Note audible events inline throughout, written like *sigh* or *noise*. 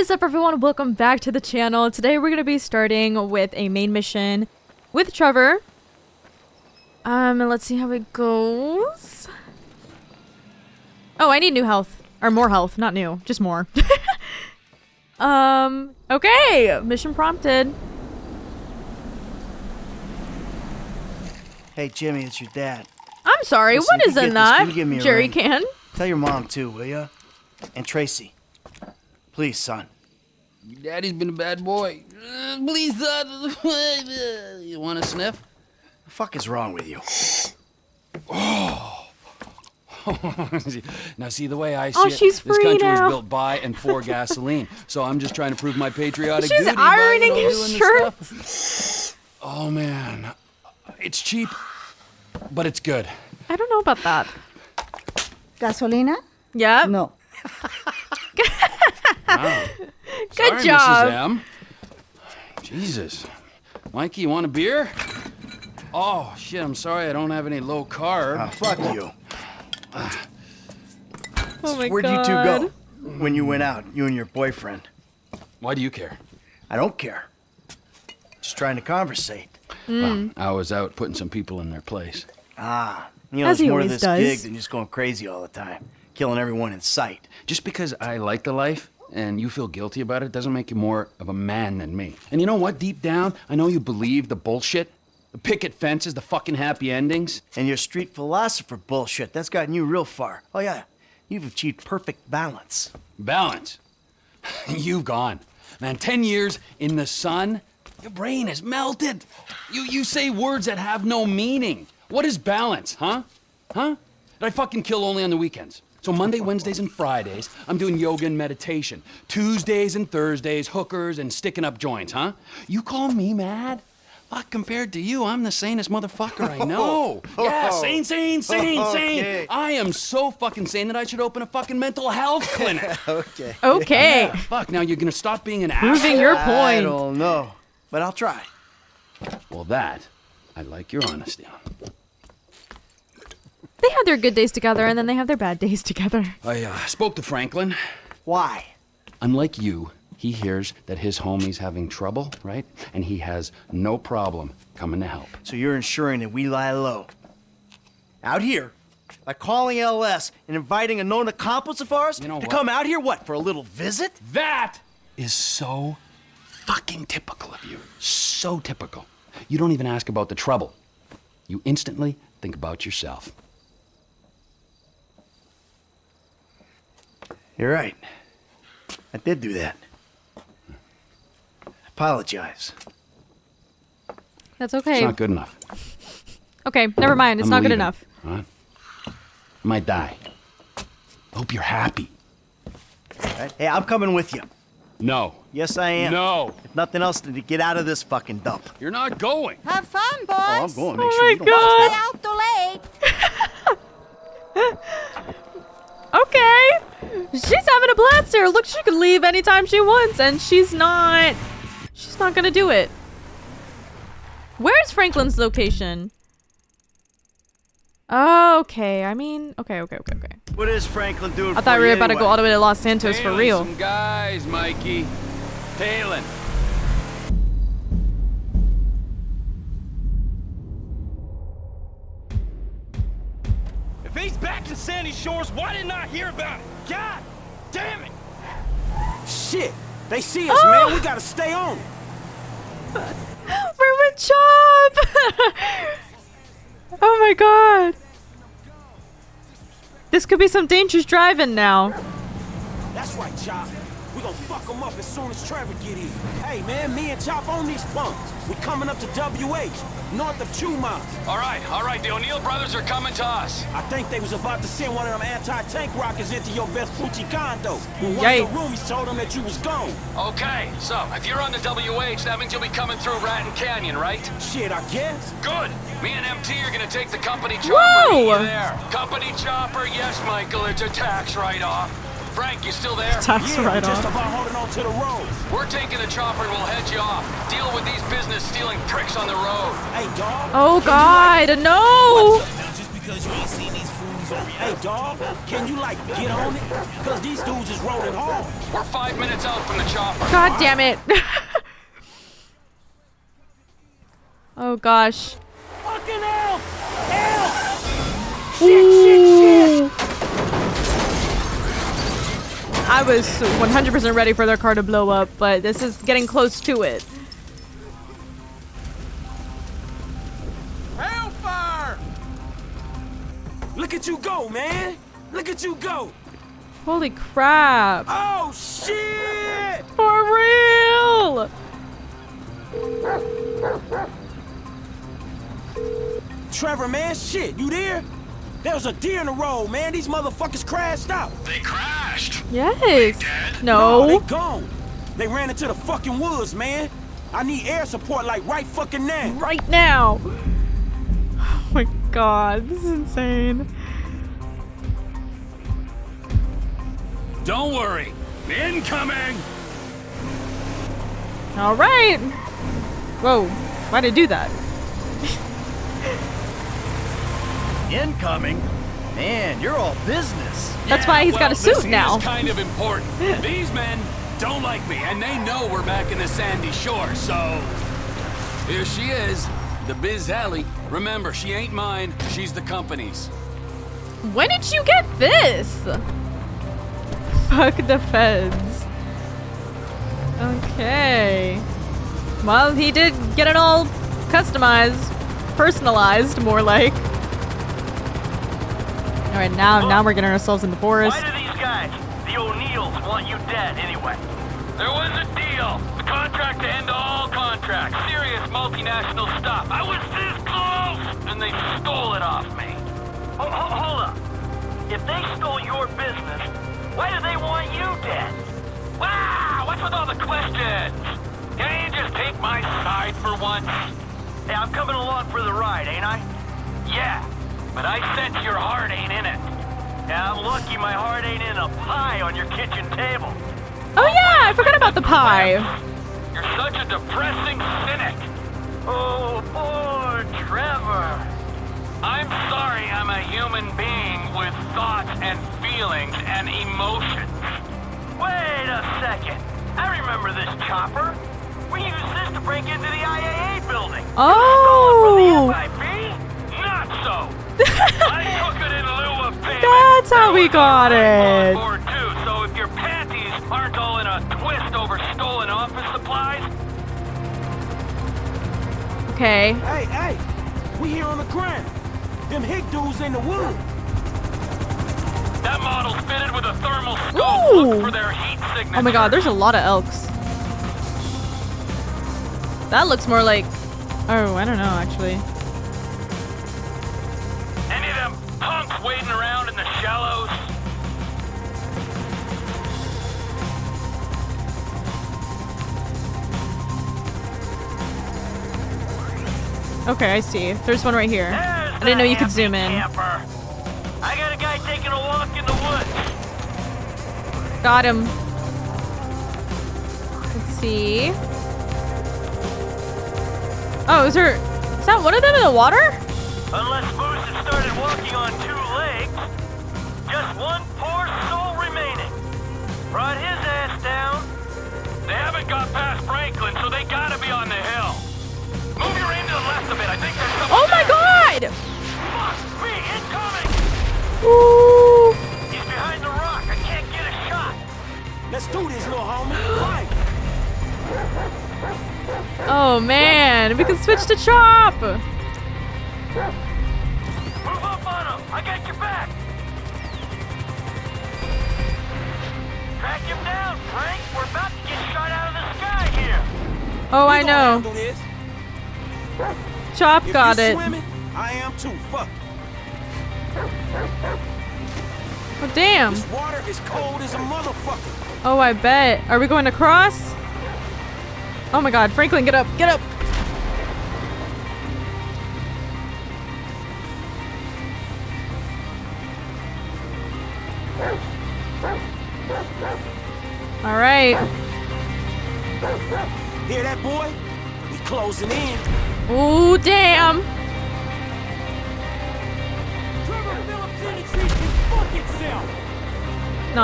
is up everyone? Welcome back to the channel. Today we're going to be starting with a main mission with Trevor. Um, let's see how it goes. Oh, I need new health. Or more health, not new, just more. *laughs* um, okay, mission prompted. Hey, Jimmy, it's your dad. I'm sorry, Listen, what is in that? give me a Jerry ring? can. Tell your mom, too, will ya? And Tracy. Please, son. Daddy's been a bad boy. Please, son. you want a sniff? The fuck is wrong with you? Oh. *laughs* now, see the way I oh, see Oh, it. she's this country now. was built by and for *laughs* gasoline. So I'm just trying to prove my patriotic She's duty ironing by, you know, his shirt. Oh man, it's cheap, but it's good. I don't know about that. Gasolina? Yeah. No. *laughs* *laughs* Good Sorry, job. Mrs. M. Jesus, Mikey, you want a beer? Oh shit, I'm sorry, I don't have any low carb. Ah, fuck you. *sighs* Oh my Where'd god. you two go when you went out, you and your boyfriend? Why do you care? I don't care. Just trying to conversate. Hmm. Well, I was out putting some people in their place. Ah, you know, As there's more to always this does. gig than just going crazy all the time, killing everyone in sight. Just because I like the life and you feel guilty about it doesn't make you more of a man than me. And you know what? Deep down, I know you believe the bullshit. The picket fences, the fucking happy endings. And your street philosopher bullshit, that's gotten you real far. Oh, yeah, you've achieved perfect balance. Balance. *laughs* You've gone. Man, 10 years in the sun, your brain is melted. You, you say words that have no meaning. What is balance, huh? Huh? Did I fucking kill only on the weekends? So Monday, Wednesdays, and Fridays, I'm doing yoga and meditation. Tuesdays and Thursdays, hookers and sticking up joints, huh? You call me mad? Fuck, compared to you, I'm the sanest motherfucker I know. *laughs* Oh. Yeah, sane, sane, sane, *laughs* sane. Okay. I am so fucking sane that I should open a fucking mental health *laughs* clinic. Okay. Okay. Fuck, now you're gonna stop being an asshole. Proving asshole? your I point. don't know, but I'll try. Well, that, I like your honesty on. They have their good days together and then they have their bad days together. I uh, spoke to Franklin. Why? Unlike you, he hears that his homie's having trouble, right? And he has no problem coming to help. So you're ensuring that we lie low. Out here, by calling LS and inviting a known accomplice of ours You know to what? come out here, what, for a little visit? That is so fucking typical of you. So typical. You don't even ask about the trouble. You instantly think about yourself. You're right. I did do that. Apologize. That's okay. It's not good enough. Okay, never mind. It's I'm not good leaving, enough. all right? I might die. Hope you're happy. Right? Hey, I'm coming with you. No. Yes, I am. No. If nothing else, to get out of this fucking dump. You're not going. Have fun, boys. Oh, I'm going. Make Oh sure my you don't god. Stay out too late. *laughs* Okay. She's having a blast here. Look, she can leave anytime she wants, and she's not. She's not gonna do it. Where's Franklin's location? Okay, I mean, okay, okay, okay, okay. What is Franklin doing I thought we were about to go all the way to Los Santos for real. Some guys, Mikey. Tailing. He's back in Sandy Shores, why didn't I hear about it? God damn it! Shit! They see us, Oh! man. We gotta stay on. it. We're with Chop! *laughs* oh my god. This could be some dangerous driving now. That's right, Chop. We gonna fuck them up as soon as Trevor get here. Hey, man, me and Chop on these punks. We coming up to WH, north of Chumash. All right, all right, the O'Neill brothers are coming to us. I think they was about to send one of them anti-tank rockets into your Vespucci condo. When one Yikes. of the roomies told them that you was gone. Okay, so if you're on the WH, that means you'll be coming through Raton Canyon, right? Shit, I guess. Good. Me and MT are gonna take the company chopper. Whoa! There. Company chopper, yes, Michael, it's a tax write-off. Frank, you still there? Tax yeah, right just off. about holding on to the road. We're taking the chopper and we'll head you off. Deal with these business stealing pricks on the road. Hey, dog. Oh can you, like, god, no! Now just because you ain't seen these fools hands on. Hey, dog, can you, like, get on it? Because these dudes is rolling hard. We're five minutes out from the chopper. God damn it. *laughs* oh gosh. Fucking hell! Hell! Shit, shit, shit! I was 100% ready for their car to blow up, but this is getting close to it. Hellfire! Look at you go, man! Look at you go! Holy crap. Oh, shit! For real! Trevor, man, shit, you there? There was a deer in the road, man. These motherfuckers crashed out. They crashed. Yes. No, they gone. They ran into the fucking woods, man. I need air support like right fucking now. Right now. *sighs* Oh my god, this is insane. Don't worry. Incoming! All right. Whoa, why'd I do that? Incoming? Man, you're all business. That's why he's well, got a this suit now. is kind of important. These men don't like me, and they know we're back in the sandy shore, so... Here she is, the Biz Alley. Remember, she ain't mine, she's the company's. When did you get this? Fuck the feds. Okay. Well, he did get it all customized, personalized, more like. All right, now now we're getting ourselves in the forest. Why do these guys, the O'Neills, want you dead anyway? There was a deal. The contract to end all contracts. Serious multinational stuff. I was this close! And they stole it off me. Ho- ho- hold up. If they stole your business, why do they want you dead? Wow! What's with all the questions? Can't you just take my side for once? Hey, I'm coming along for the ride, ain't I? Yeah, but I sense your heart ain't in it. Yeah, I'm lucky my heart ain't in a pie on your kitchen table. Oh yeah, I forgot about the pie. You're such a depressing cynic. Oh, poor Trevor. I'm sorry I'm a human being with thoughts and feelings and emotions. Wait a second. I remember this chopper. We used this to break into the IAA building. Oh. From the FIB? Not so. That's how we got it. so if your panties aren't all in a twist over stolen office supplies, Okay. Hey, hey, we here on the ground. Them hick dudes in the woods. that model's fitted with a thermal scope. Ooh. Look for their heat signature. Oh my god, there's a lot of elks. That looks more like. Oh, I don't know actually. Any of them punks wading around in the shallows? Okay, I see. There's one right here. There's I didn't know you could zoom in. Camper. I got a guy taking a walk in the woods. Got him. Let's see. Oh, is there? Is that one of them in the water? Unless Moose had started walking on two legs. Just one poor soul remaining. Brought his ass down. They haven't got past Franklin, so they gotta be on the hill. Move your aim to the left a bit. I think there's someone Oh my there. god! Fuck me, incoming! Ooh. He's behind the rock. I can't get a shot. Let's do this, little homie. Right. Oh man, we can switch to chop. Move up on him. I got your back. Track him down, Frank. We're about to get shot out of the sky here. Oh, I know. Chop If got it. swimming, I am too. Fuck. Oh damn. This water is cold as a motherfucker. Oh, I bet. Are we going to cross? Oh my god, Franklin, get up, get up.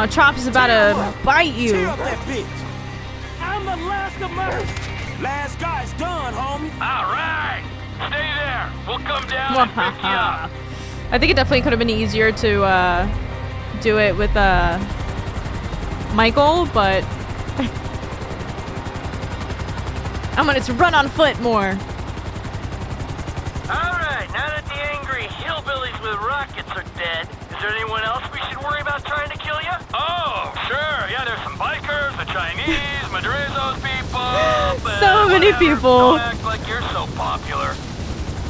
No, Chop is about to bite Tear you. up that bitch. I'm the last of my... Last guy's done, homie. All right. Stay there. We'll come down and pick you up. *laughs* I think it definitely could have been easier to uh, do it with uh, Michael, but *laughs* I'm gonna to run on foot more. All right, now that the angry hillbillies with rockets are dead, is there anyone else Oh, sure. Yeah, there's some bikers, the Chinese, Madrazo's people. *laughs* So many whatever. people. Don't act like you're so popular.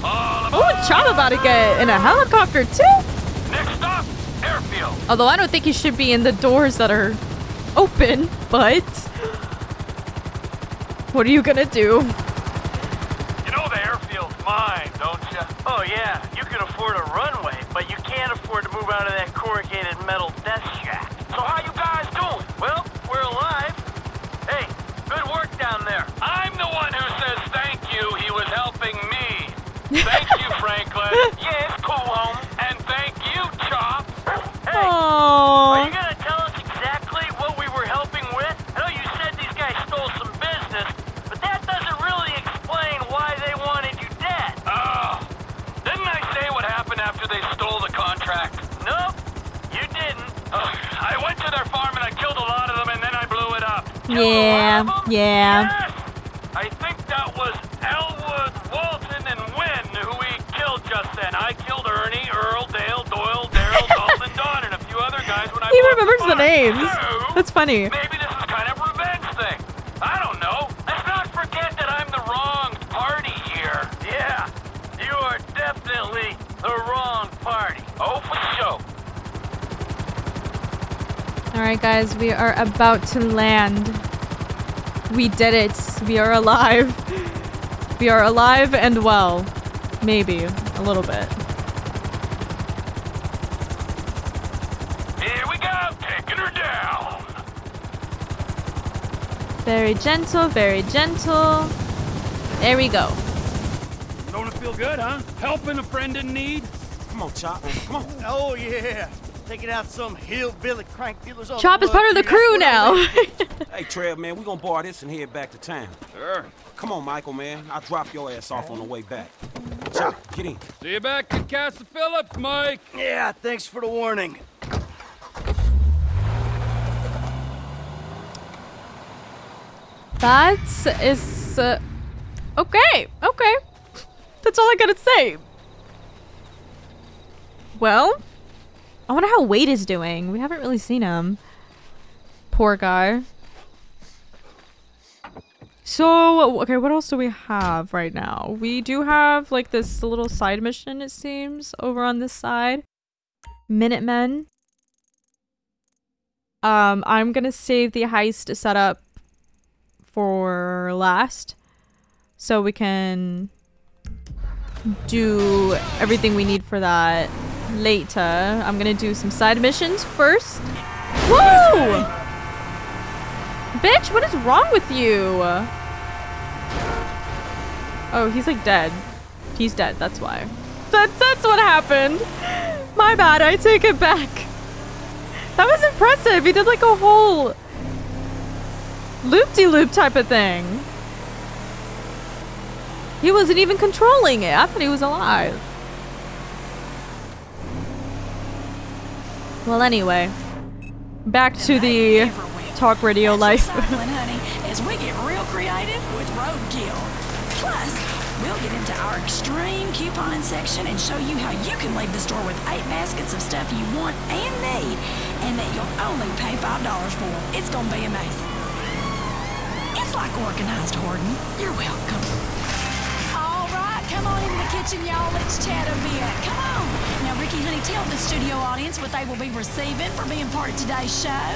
Oh, Chop about to get in a helicopter too. Next stop, airfield. Although I don't think he should be in the doors that are open, but *gasps* what are you gonna do? Yeah. Yes! I think that was Elwood, Walton, and Wynn who we killed just then. I killed Ernie, Earl, Dale, Doyle, Daryl, *laughs* Dalton, Don, and a few other guys when I He remembers the farm. names. So, That's funny. Maybe this is kind of revenge thing. I don't know. Let's not forget that I'm the wrong party here. Yeah, you are definitely the wrong party. Oh, for sure. All right, guys, we are about to land. We did it. We are alive. We are alive and well. Maybe a little bit. Here we go, taking her down. Very gentle, very gentle. There we go. Don't it feel good, huh? Helping a friend in need? Come on, Chop. Come on. Oh, yeah. Taking out some hillbilly crank dealers on Chop is part of the crew what now. *laughs* Hey, Trev, man, we gonna borrow this and head back to town. Sure. Come on, Michael, man. I'll drop your ass off on the way back. Chop, get in. See you back at Castle Phillips, Mike. Yeah, thanks for the warning. That is uh, okay. Okay, that's all I gotta say. Well, I wonder how Wade is doing. We haven't really seen him. Poor guy. So, okay, what else do we have right now? We do have like this little side mission, it seems, over on this side. Minutemen. Um, I'm gonna save the heist setup for last so we can do everything we need for that later. I'm gonna do some side missions first. Whoa! Bitch, what is wrong with you? Oh, he's like dead. He's dead, that's why. That's, that's what happened. My bad, I take it back. That was impressive. He did like a whole loop-de-loop type of thing. He wasn't even controlling it. I thought he was alive. Well, anyway, back to the talk radio life. As *laughs* we get real creative with roadkill. Plus, we'll get into our extreme coupon section and show you how you can leave the store with eight baskets of stuff you want and need, and that you'll only pay five dollars for. It's gonna be amazing. It's like organized hoarding. You're welcome. All right, come on into the kitchen, y'all. Let's chat a bit. Come on. Now, Ricky, honey, tell the studio audience what they will be receiving for being part of today's show.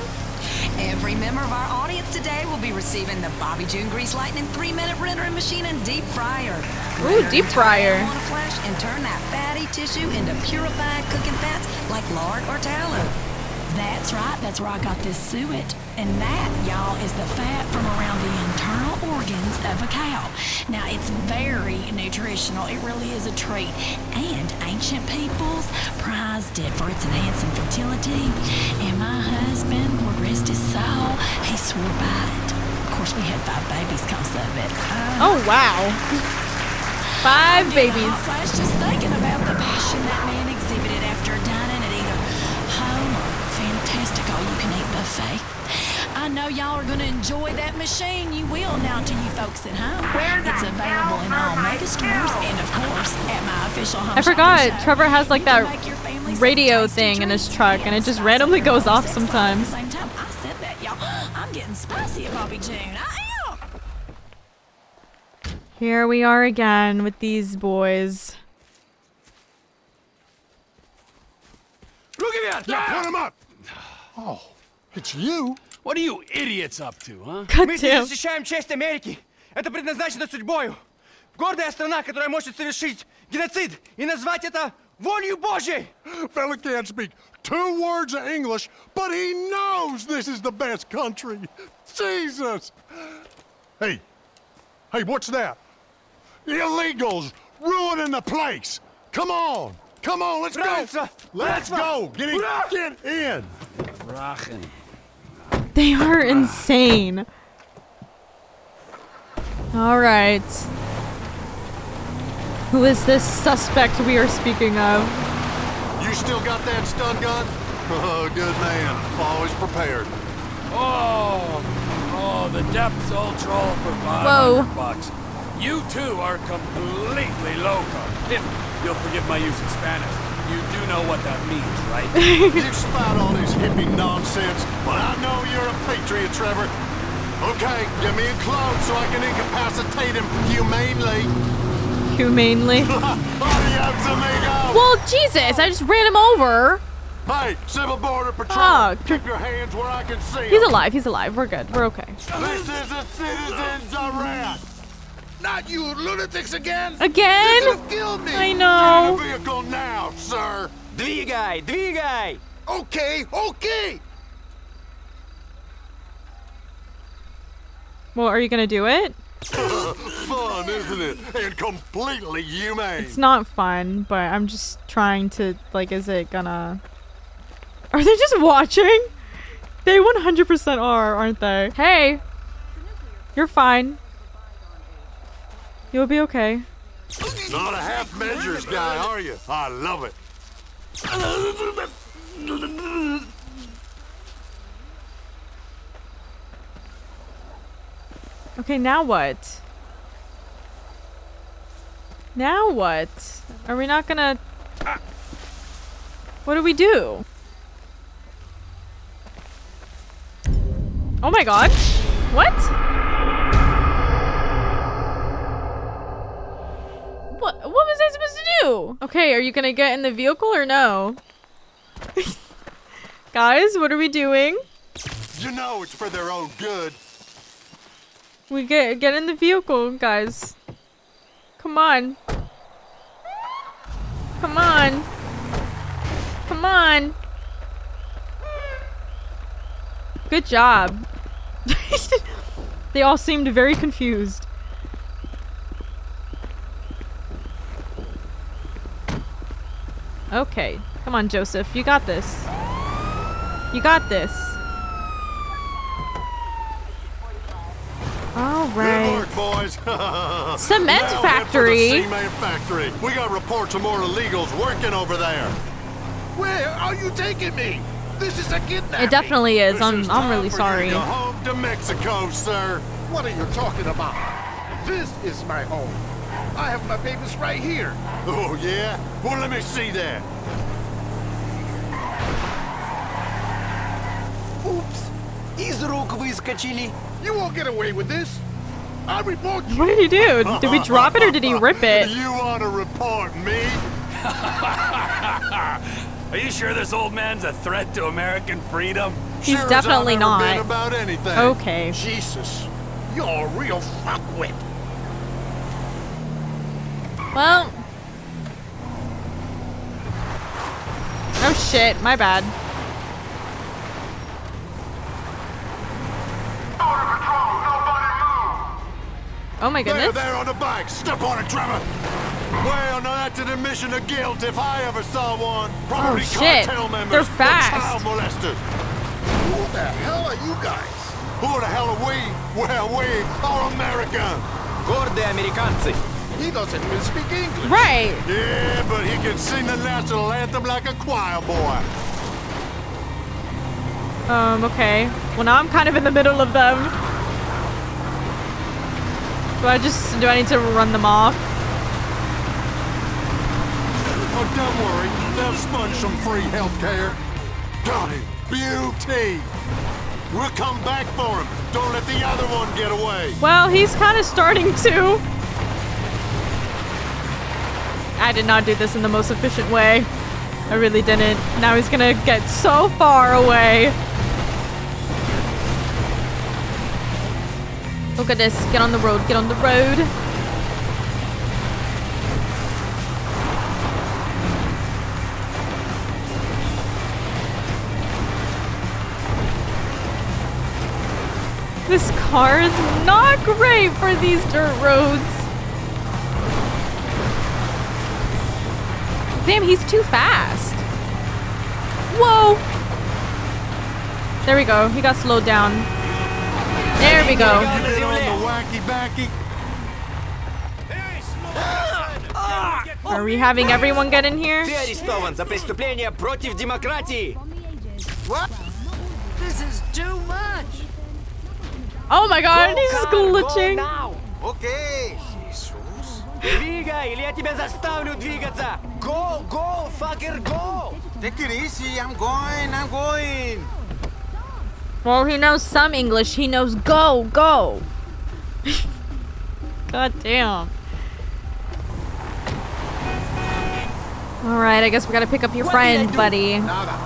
Every member of our audience today will be receiving the Bobby June Grease Lightning 3-minute rendering machine and deep fryer. Ooh, deep fryer. On a flash and turn that fatty tissue into purified cooking fats like lard or tallow. That's right, that's where I got this suet. And that, y'all, is the fat from around the internal organs of a cow. Now, it's very nutritional. It really is a treat. And ancient peoples prized it for its enhancing fertility. And my husband, Lord rest his soul, he swore by it. Of course, we had five babies cause of it. Uh, Oh wow. *laughs* Five babies. flash just thinking about the passion that man know y'all are gonna enjoy that machine. You will now to you folks at home. It's available in all mega stores and of course at my official home I forgot. show. Trevor has like You that your radio thing in his truck, and it just randomly goes off sometimes. At the same time, I said that, y'all. I'm getting spicy at Bobby June. I am. Here we are again with these boys. Look at that! Put him up! Oh, it's you? What are you idiots up to, huh? God *laughs* Мы damn. защищаем честь Америки. Это предназначено судьбою. Гордая страна, которая может совершить геноцид и назвать это волею Божьей. *gasps* Fella can't speak two words of English, but he knows this is the best country. *laughs* Jesus! Hey, hey, what's that? Illegals ruining the place. Come on, come on, let's Братство! go. Let's go. Get in. Ура! Get in. Rachen. They are *laughs* insane. All right. Who is this suspect we are speaking of? You still got that stun gun? *laughs* Oh, good man. Always prepared. Oh, oh, the depths all ultra for 500 Whoa. bucks. You two are completely loco. If you'll forgive my use of Spanish, you do know what that means, right? *laughs* You spout all this hippie nonsense, but I know you're a patriot, Trevor. Okay, get me a close so I can incapacitate him humanely. Humanely. *laughs* Adios, amigo! Well, Jesus, I just ran him over. Hey, Civil Border Patrol, Ah, keep your hands where I can see He's 'em. alive. He's alive. We're good. We're okay. This is a citizen's arrest. Not you lunatics again! Again? This will kill me! I Get in know. the vehicle now, sir. Двигай, двигай! Okay, okay! Well, are you gonna do it? *laughs* Fun, isn't it? And completely humane. It's not fun, but I'm just trying to like. Is it gonna? Are they just watching? They 100% are, aren't they? Hey, you're fine. You'll be okay. Not a half measures guy, are you? I love it. Okay, now what? Now what? Are we not gonna... What do we do? Oh my god. What? What, what was I supposed to do? Okay, are you gonna get in the vehicle or no? *laughs* Guys, what are we doing? You know it's for their own good. We get get in the vehicle, guys. Come on. Come on. Come on. Good job. *laughs* they all seemed very confused. Okay. Come on, Joseph. You got this. You got this. All right. Good work, boys. *laughs* Cement Now head for the factory. cement factory. We got reports of more illegals working over there. Where are you taking me? This is a kidnapping! It definitely is. This I'm is I'm really for sorry. You to go home to Mexico, sir. What are you talking about? This is my home. I have my papers right here. Oh, yeah? Well, let me see that. Упс, из рук выскочили. You won't get away with this. I report you. What did he do? Did we drop it or did he rip it? You *laughs* want to report me? *laughs* Are you sure this old man's a threat to American freedom? He's Sure as definitely I've ever been not. about anything. Okay. Jesus, you're a real fuckwit. Well. Oh shit, my bad. Oh my There, goodness. there on the bike. Step on it, Trevor. Well, now that's an admission of guilt if I ever saw one. Probably Oh, shit. cartel members. They're or fast. Child molesters. Who the hell are you guys? Who the hell are we? Well, we are American. Гордые американцы. He doesn't even speak English. Right. Yeah, but he can sing the national anthem like a choir boy. Um, okay. Well, now I'm kind of in the middle of them. Do I just, do I need to run them off? Oh, don't worry. They'll sponge some free healthcare. Got it. Beauty. We'll come back for him. Don't let the other one get away. Well, he's kind of starting to. I did not do this in the most efficient way. I really didn't. Now he's gonna get so far away. Look at this. Get on the road. Get on the road. This car is not great for these dirt roads. Damn, he's too fast. Whoa. There we go. He got slowed down. There we go. Get on the wacky backy. Are we having everyone get in here? Ты арестован за преступление против демократии. This is too much. Oh my god, he's glitching. Окей. Двигай, или я тебя заставлю двигаться. Go, go, fucker, go. Take it easy. I'm going, I'm going. Well, he knows some English. He knows go, go. God damn. Alright, I guess we gotta pick up your friend, buddy. Nada.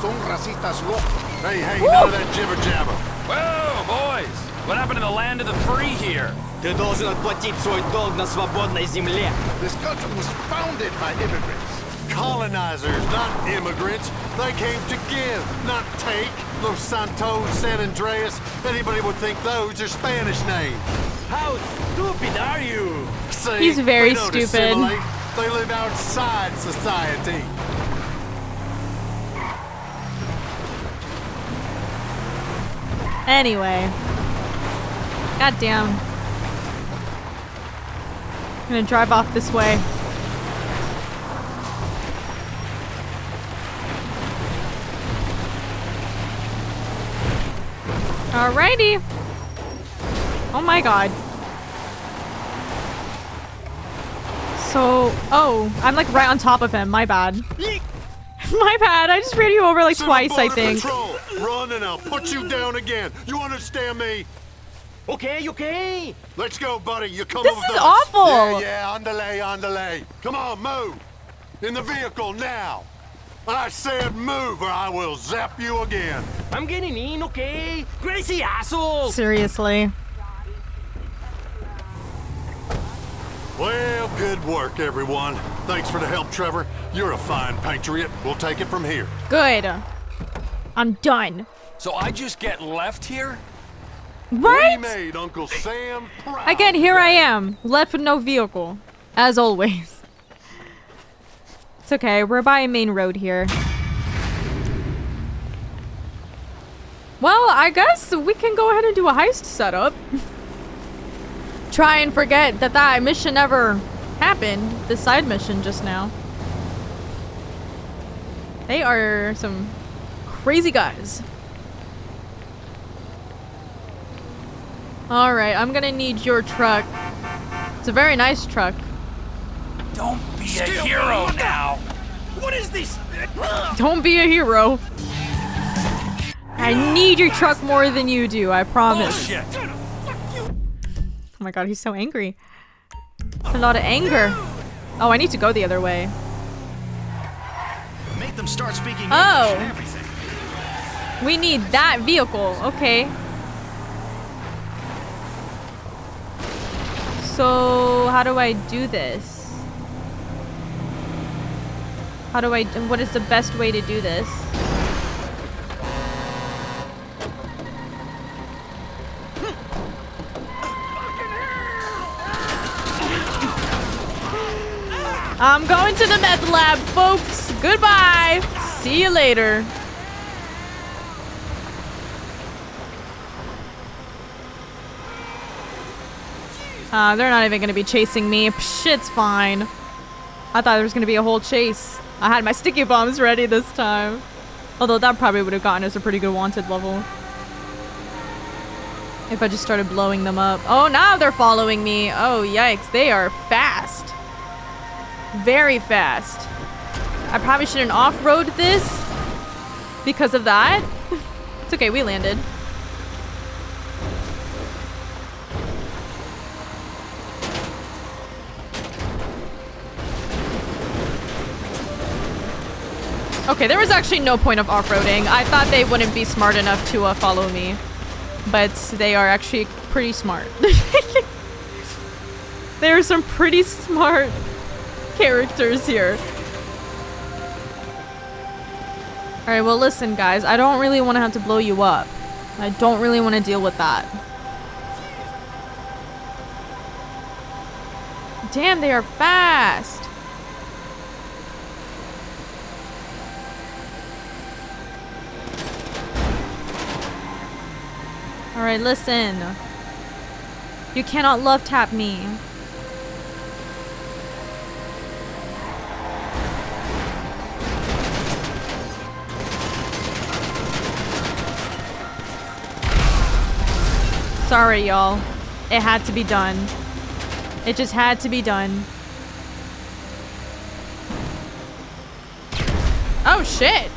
Son racistas locos. Hey, hey, none of that jibber jabber. Whoa, boys! What happened to the land of the free here? Ты должен отплатить свой долг на свободной земле. This country was founded by immigrants. Colonizers, not immigrants. They came to give, not take. Los Santos, San Andreas. Anybody would think those are Spanish names. How stupid are you? See, He's very they don't stupid. assimilate. They live outside society. Anyway. God damn. I'm gonna drive off this way. Alrighty. Oh my god. So, oh, I'm like right on top of him. My bad. *laughs* my bad. I just ran you over like Civil twice, I think. Patrol, run and I'll put you down again. You understand me? Okay, okay. Let's go, buddy. You come This over is with us. awful. Yeah, yeah, underlay, underlay. Come on, move. In the vehicle now. I said move or I will zap you again. I'm getting in, okay? Crazy asshole. Seriously. Well, good work, everyone. Thanks for the help, Trevor. You're a fine patriot. We'll take it from here. Good. I'm done. So I just get left here? Right? made Uncle Sam proud. Again, here I am, left with no vehicle, as always. It's okay, we're by a main road here. Well, I guess we can go ahead and do a heist setup. *laughs* Try and forget that that mission ever happened, the side mission just now. They are some crazy guys. Alright, I'm gonna need your truck. It's a very nice truck. Don't be a hero now. What is this? Don't be a hero. I need your truck more than you do, I promise. Bullshit. Oh my god, he's so angry. A lot of anger. Oh, I need to go the other way. Make them start speaking Oh. English and everything. We need that vehicle. Okay. So how do I do this? How do I, what is the best way to do this? I'm going to the meth lab, folks. Goodbye. See you later. Uh, they're not even going to be chasing me. Shit's fine. I thought there was going to be a whole chase. I had my sticky bombs ready this time. Although that probably would have gotten us a pretty good wanted level. If I just started blowing them up. Oh, now they're following me. Oh, yikes. They are fast. Very fast. I probably shouldn't off-road this because of that. *laughs* it's okay, we landed. Okay, there was actually no point of off-roading. I thought they wouldn't be smart enough to uh, follow me. But they are actually pretty smart. *laughs* there are some pretty smart characters here. Alright, well listen guys, I don't really want to have to blow you up. I don't really want to deal with that. Damn, they are fast. Alright, listen. You cannot love tap me. Sorry, y'all. It had to be done. It just had to be done. Oh, shit.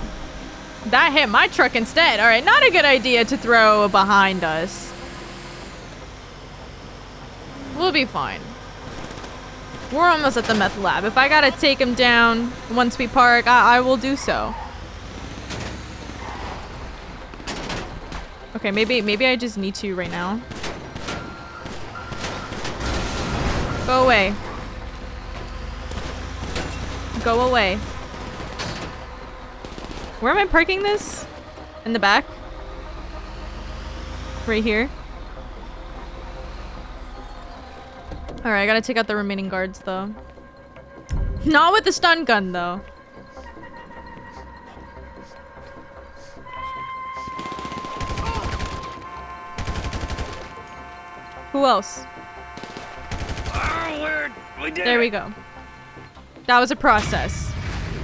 That hit my truck instead. All right, not a good idea to throw behind us. We'll be fine. We're almost at the meth lab. If I gotta take him down once we park, I, I will do so. Okay, maybe maybe I just need to right now. Go away. Go away. Where am I parking this? In the back? Right here? Alright, I gotta take out the remaining guards though. Not with the stun gun though. Who else? Oh, we there we go. That was a process.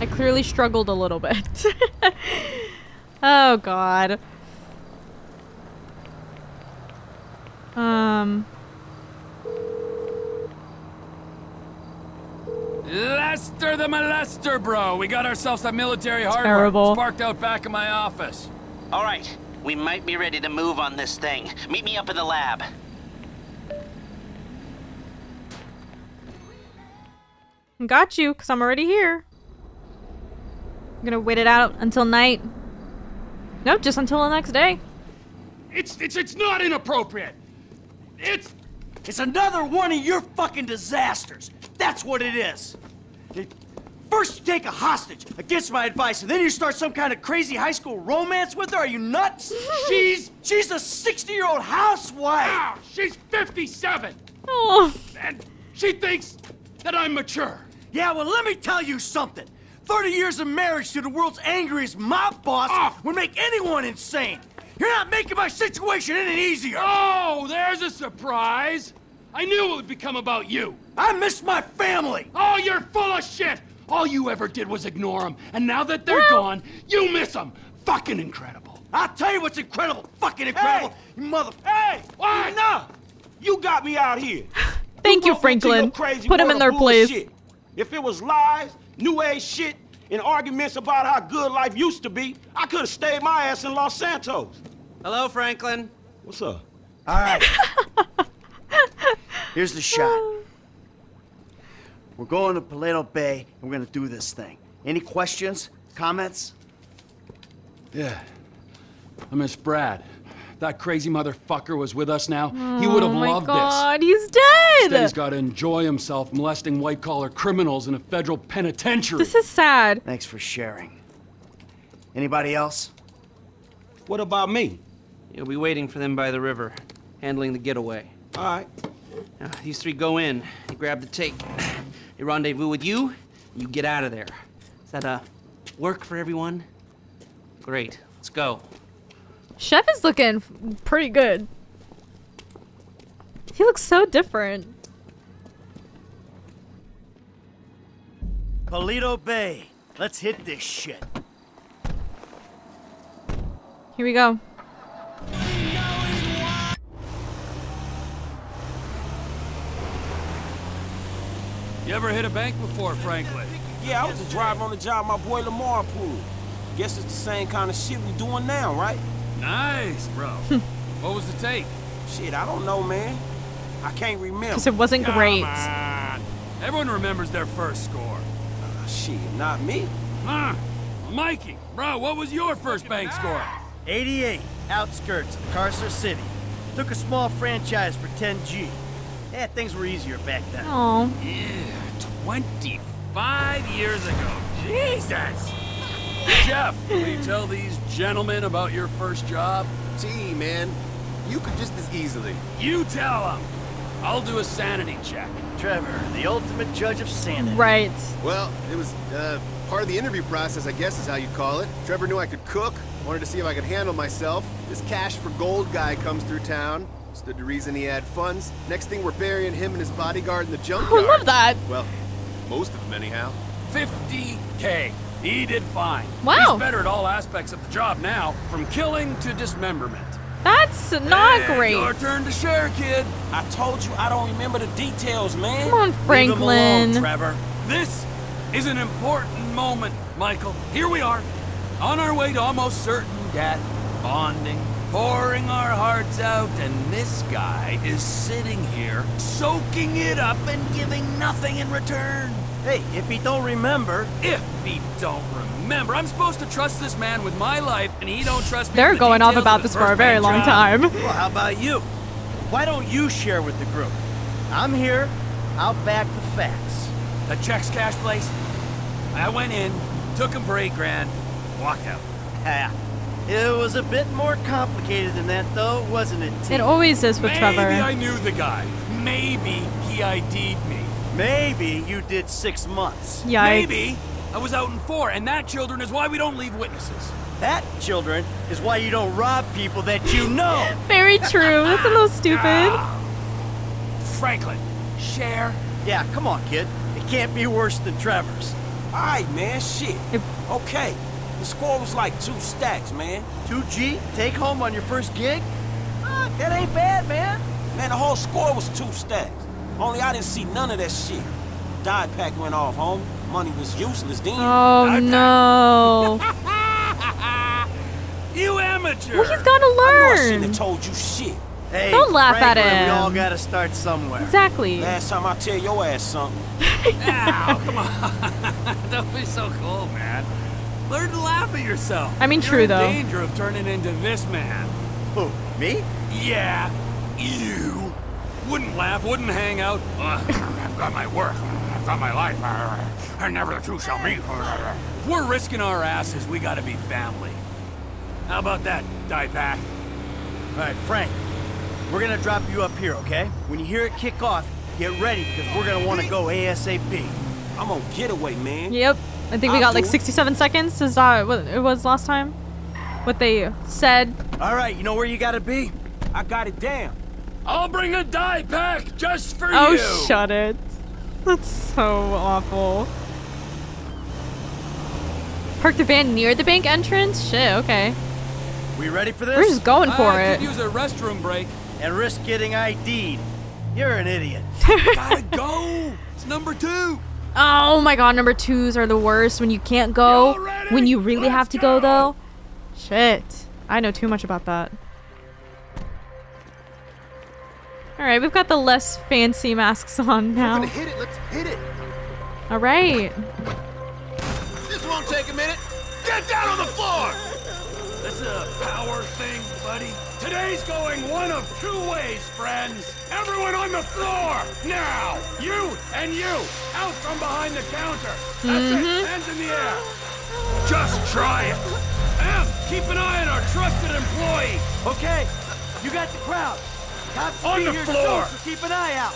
I clearly struggled a little bit. *laughs* oh god. Um. Lester the molester, bro. We got ourselves a military hardware. Terrible. It's parked out back in my office. All right. We might be ready to move on this thing. Meet me up in the lab. Got you, because I'm already here. I'm gonna wait it out until night. Nope, just until the next day. It's it's it's not inappropriate. It's it's another one of your fucking disasters. That's what it is. It, first you take a hostage against my advice, and then you start some kind of crazy high school romance with her. Are you nuts? *laughs* she's she's a 60-year-old housewife. Wow, she's 57. Oh. And she thinks that I'm mature. Yeah, well, let me tell you something. 30 years of marriage to the world's angriest mob boss oh. would make anyone insane. You're not making my situation any easier. Oh, there's a surprise. I knew it would become about you. I miss my family. Oh, you're full of shit. All you ever did was ignore them. And now that they're gone, you miss them. Fucking incredible. I'll tell you what's incredible. Fucking incredible. Hey. You mother... Hey! What? Nah. You got me out here. Thank you, Franklin. Put them in their place. If it was lies, new age shit, and arguments about how good life used to be, I could have stayed my ass in Los Santos. Hello, Franklin. What's up? All right. *laughs* Here's the shot. We're going to Paleto Bay, and we're gonna do this thing. Any questions? Comments? Yeah. I miss Brad. That crazy motherfucker was with us now. he would have loved this. oh my loved God, this. he's dead. Instead, he's got to enjoy himself molesting white-collar criminals in a federal penitentiary. This is sad. Thanks for sharing. Anybody else? What about me? You'll be waiting for them by the river, handling the getaway. All right. Now, these three go in. They grab the tape. They rendezvous with you, You get out of there. Is that uh work for everyone? Great. Let's go. Chef is looking pretty good. He looks so different. Paleto Bay. Let's hit this shit. Here we go. You ever hit a bank before, Franklin? Yeah, I was a driver on the job my boy Lamar pulled. Guess it's the same kind of shit we're doing now, right? Nice, bro. *laughs* what was the take? Shit, I don't know, man. I can't remember. Because it wasn't Come great. on. Everyone remembers their first score. Uh, shit, not me. Huh? Mikey, bro, what was your first bank score? 88, outskirts of Carcer City. Took a small franchise for 10G. Yeah, things were easier back then. Oh. Yeah, 25 years ago. Jesus! Chef, will you tell these gentlemen about your first job? Gee, man, you could just as easily. You tell them. I'll do a sanity check. Trevor, the ultimate judge of sanity. Right. Well, it was uh, part of the interview process, I guess is how you call it. Trevor knew I could cook, wanted to see if I could handle myself. This cash for gold guy comes through town. Stood to reason he had funds. Next thing, we're burying him and his bodyguard in the junkyard. I love that. Well, most of them anyhow. 50K. He did fine. Wow. He's better at all aspects of the job now, from killing to dismemberment. That's not And great. Your turn to share, kid. I told you I don't remember the details, man. Come on, him alone, Franklin. Trevor. This is an important moment, Michael. Here we are, on our way to almost certain death, bonding, pouring our hearts out, and this guy is sitting here, soaking it up and giving nothing in return. Hey, if he don't remember, If he don't remember, I'm supposed to trust this man with my life, and he don't trust me. They're going off about this for a very long job. time. well, how about you? Why don't you share with the group? I'm here. I'll back the facts. The checks cash place. I went in, took him for eight grand, walked out. Ha. It was a bit more complicated than that, though, wasn't it, T? It always is with Maybe Trevor. I knew the guy. Maybe he ID'd me. Maybe you did six months. Yikes. Maybe I was out in four, and that, children, is why we don't leave witnesses. That, children, is why you don't rob people that you know. *laughs* Very true. That's a little stupid. Franklin, share. Yeah, come on, kid. It can't be worse than Trevor's. Alright, man, shit. Okay. The score was like two stacks, man. 2G, take home on your first gig? Uh, that ain't bad, man. Man, the whole score was two stacks. Only I didn't see none of that shit. Die pack went off, home. Money was useless then. Oh no. *laughs* You amateur. Well, he's gotta I know I shouldn't have told you shit. Hey, Don't laugh at Franklin, We him. all gotta start somewhere. Exactly. Last time I tell your ass something. *laughs* Ow, come on. *laughs* don't be so cold, man. Learn to laugh at yourself. I mean, You're true, in though. danger of turning into this man. Who, me? Yeah, you. Wouldn't laugh, wouldn't hang out. Uh, I've got my work. I've got my life. And never the two shall meet. If we're risking our asses, we gotta be family. How about that, die pack? All right, Frank, we're gonna drop you up here, okay? When you hear it kick off, get ready, because we're gonna wanna go ASAP. I'm on getaway, man. Yep. I think we I'll got do like it. 67 seconds. Is that what it was last time? What they said. All right, you know where you gotta be? I got it down. I'll bring a die pack just for Oh, you. Oh, shut it. That's so awful. Park the van near the bank entrance? Shit, okay. We ready for this? We're just going for I it. could use a restroom break. And risk getting ID'd. You're an idiot. *laughs* Gotta go. It's number two. Oh my god, number twos are the worst when you can't go. When you really have to go, though. Shit. I know too much about that. Alright, we've got the less fancy masks on now. Gonna hit it. Let's hit it. Alright. This won't take a minute. Get down on the floor. This is a power thing, buddy. Today's going one of two ways, friends. Everyone on the floor, now! You and you, out from behind the counter. That's it, mm-hmm. hands in the air. Just try it. Em, keep an eye on our trusted employee. Okay, you got the crowd. Cops On the floor. soon, so keep an eye out.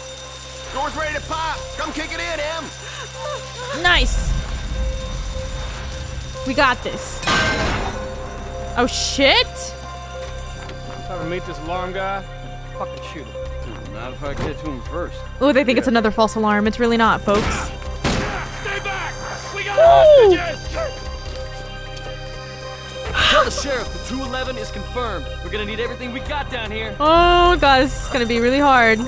Door's ready to pop. Come kick it in, Em. Nice. We got this. Oh shit! Ever meet this alarm guy? Fucking shoot him. Dude, not if I get to him first. Oh, they think it's another false alarm. It's really not, folks. Stay back! We got Woo! hostages! Tell the sheriff the 211 is confirmed. We're gonna need everything we got down here. Oh god, this is gonna be really hard.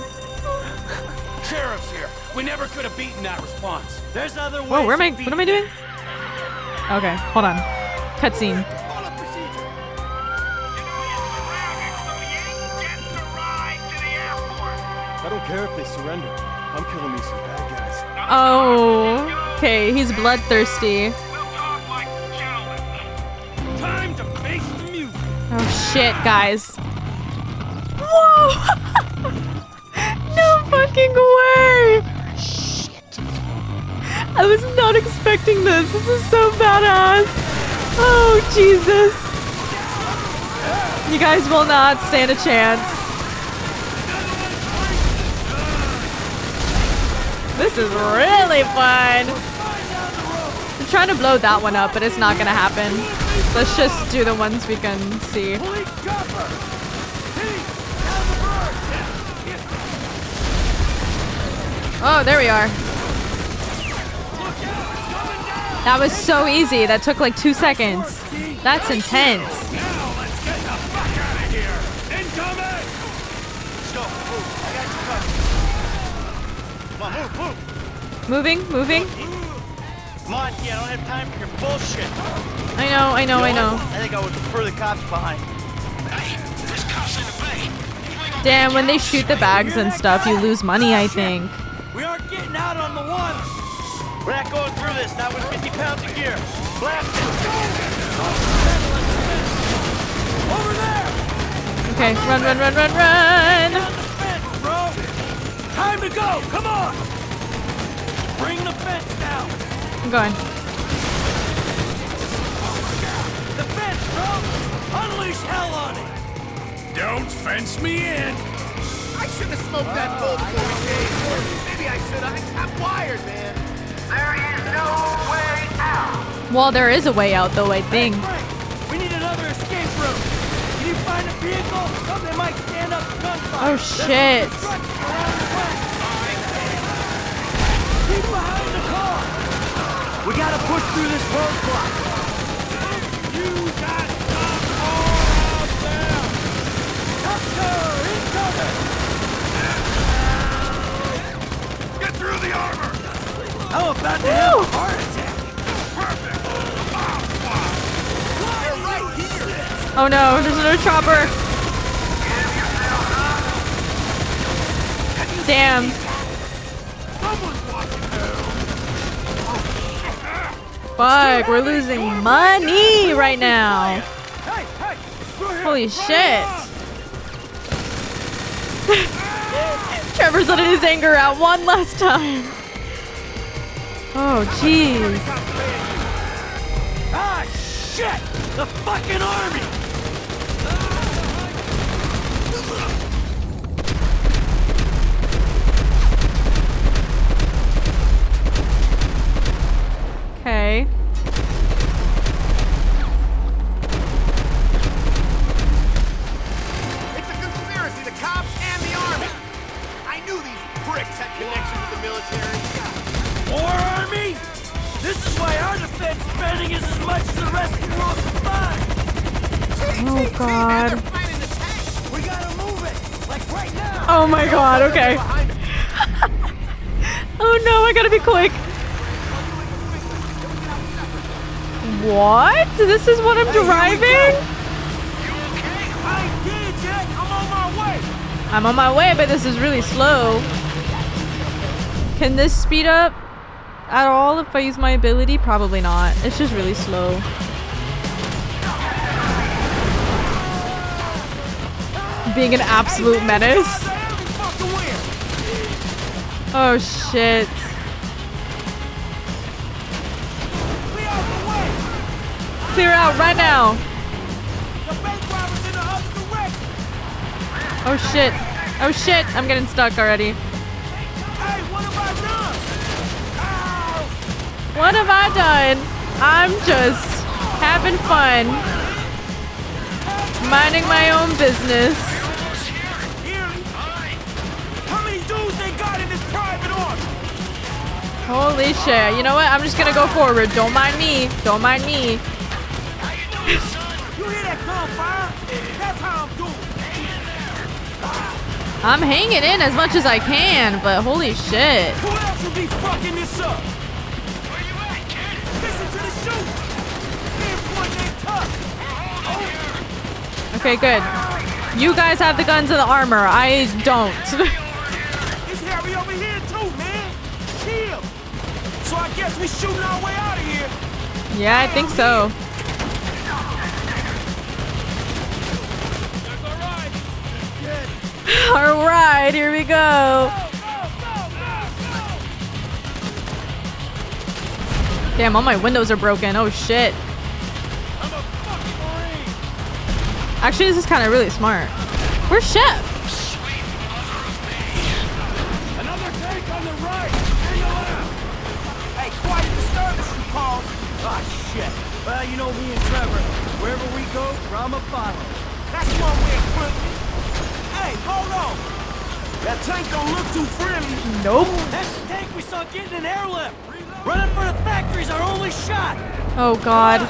Sheriff's here. We never could have beaten that response. There's other ways. Whoa, where am I? What am I doing? Okay, hold on. Cutscene. I don't care if they surrender. I'm killing these some bad guys. Oh, okay. He's bloodthirsty. Oh shit, guys. Whoa! *laughs* no fucking way! Shit. I was not expecting this. This is so badass. Oh, Jesus. You guys will not stand a chance. This is really fun. Trying to blow that one up, but it's not gonna happen. Let's just do the ones we can see. Oh, there we are. That was so easy. That took like two seconds. That's intense. Moving, moving. Come on, yeah, I don't have time for your bullshit. I know, I know, I know. I think I would prefer the cops behind. Damn, when they shoot the bags and stuff, you lose money, I think. We aren't getting out on the one. We're not going through this, not with 50 pounds of gear. Blast it. Over there. Okay, run, run, run, run, run. Bro, time to go. Come on. Bring the fence down. I'm going. The fence, bro. Unleash hell on it. Don't fence me in. I should have smoked that bowl oh, before we came. Or maybe I should have. I'm wired, man. There is no way out! Well, there is a way out, though, I think. We need another escape route. Can you find a vehicle? Something might stand up to gunfire. Oh, shit. Keep behind the car. We gotta push through this roadblock. You got some more out there. Tucker, incoming. Get through the armor! I'm about to have a heart attack. Perfect! They're right here. Oh no, there's another chopper. Damn. Fuck, we're losing money right now. Holy shit. *laughs* Trevor's letting his anger out one last time. Oh, jeez. Ah, shit! The fucking army! This is what I'm driving? I did, Jack. I'm on my way. I'm on my way, but this is really slow. Can this speed up at all if I use my ability? Probably not. It's just really slow. Being an absolute menace. Oh shit. Out right now. Oh shit. Oh shit. I'm getting stuck already. What have I done? I'm just having fun. Minding my own business. How many dudes they got in this private army? Holy shit. You know what? I'm just gonna go forward. Don't mind me. Don't mind me. You hear that? That's how I'm doing. I'm hanging in as much as I can, but holy shit. Who else would be fucking this up? Where you at, kid? Listen to the shoot. Pinpoint they tough. Okay, good. You guys have the guns and the armor. I don't. It's Harry over here too, man. Chill. So I guess we shooting our way out of here. yeah, I think so. *laughs* All right, here we go. Damn, all my windows are broken. Oh shit. Actually, this is kind of really smart. Where's Chef? Ah, shit. Well, you know me and Trevor. Wherever we go, follows. That's one way of putting. Hey, hold on. That tank don't look too friendly. Nope. That's the tank we saw getting an airlift. Running for the factory's our only shot. Oh god.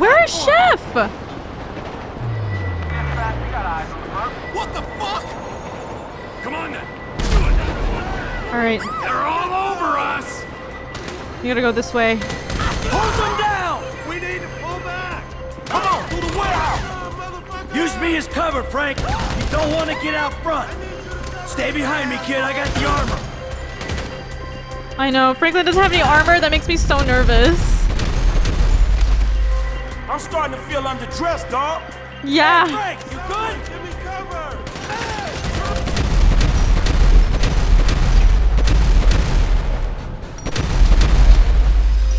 Where is Chef? What the fuck? Come on then. All right. They're all over us. You gotta go this way. Hold them down. We need to pull back. Come on, through the warehouse. Use me as cover, Frank. You don't want to get out front. Stay behind me, kid. I got the armor. I know. Franklin doesn't have any armor. That makes me so nervous. I'm starting to feel underdressed, dog. Yeah. Hey, Frank, you good? Give me cover.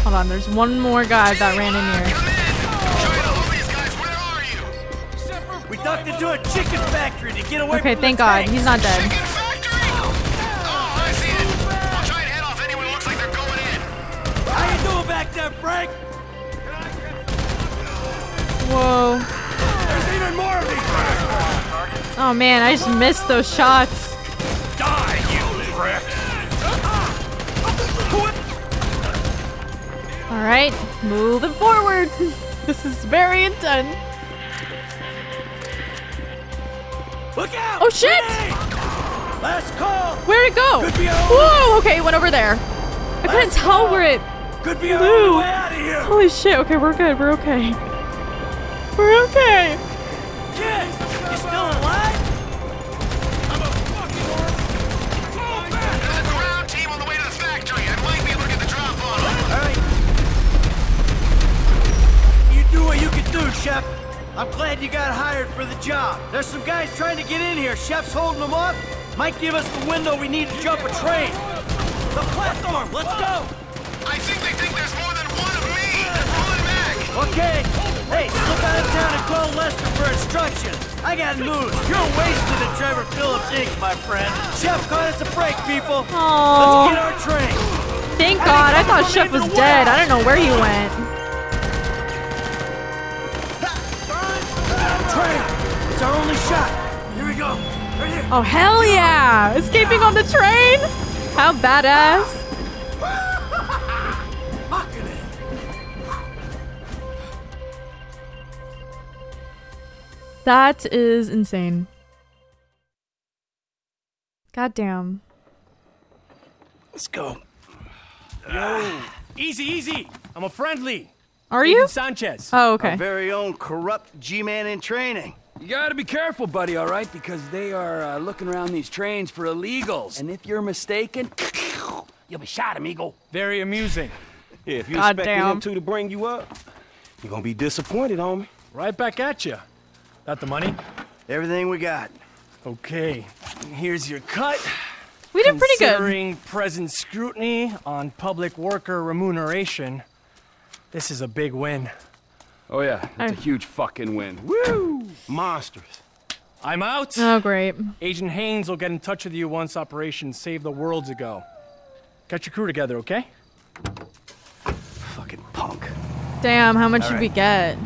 Hold on. There's one more guy that ran in here. Ducked into a chicken factory to get away Okay, thank God. tanks. He's not dead. How you doing back there, Frank? Whoa. There's even more of these. Oh man, I just missed those shots. Die, you prick. All right, moving forward. *laughs* This is very intense. Look out! Oh shit! Last call. Where'd it go? Could be our Whoa! Okay, it went over there. I couldn't tell where it Could be our flew. way out of here. Holy shit! Okay, we're good. We're okay. We're okay. Kid, you still alive? You do what you can do, Chef. I'm glad you got hired for the job. There's some guys trying to get in here. Chef's holding them off. Might give us the window we need to jump a train. The platform, let's go. I think they think there's more than one of me. They're pulling back. Okay. Hey, slip out of town and call Lester for instructions. I got news. You're wasted at Trevor Phillips Inc., my friend. Chef caught us a break, people. Aw. Let's get our train. Thank God. I thought Chef was dead. I don't know where he went. Oh hell yeah! Escaping on the train? How badass? That is insane. Goddamn. Let's go. Yo, easy, easy. I'm a friendly. Are Ethan you? Sanchez. Oh, okay. Our very own corrupt G-man in training. You gotta be careful, buddy, all right? Because they are uh, looking around these trains for illegals. And if you're mistaken, *coughs* you'll be shot, amigo. Very amusing. Yeah, if you God expecting damn. them two to bring you up, you're gonna be disappointed, homie. Right back at you. Got the money? Everything we got. Okay. Here's your cut. We did pretty good. Considering present scrutiny on public worker remuneration, this is a big win. Oh, yeah. That's a oh. huge fucking win. Woo! Monsters. I'm out. Oh great. Agent Haines will get in touch with you once Operation Save the World's ago. Get your crew together, okay? Fucking punk. Damn, how much All did right. we get?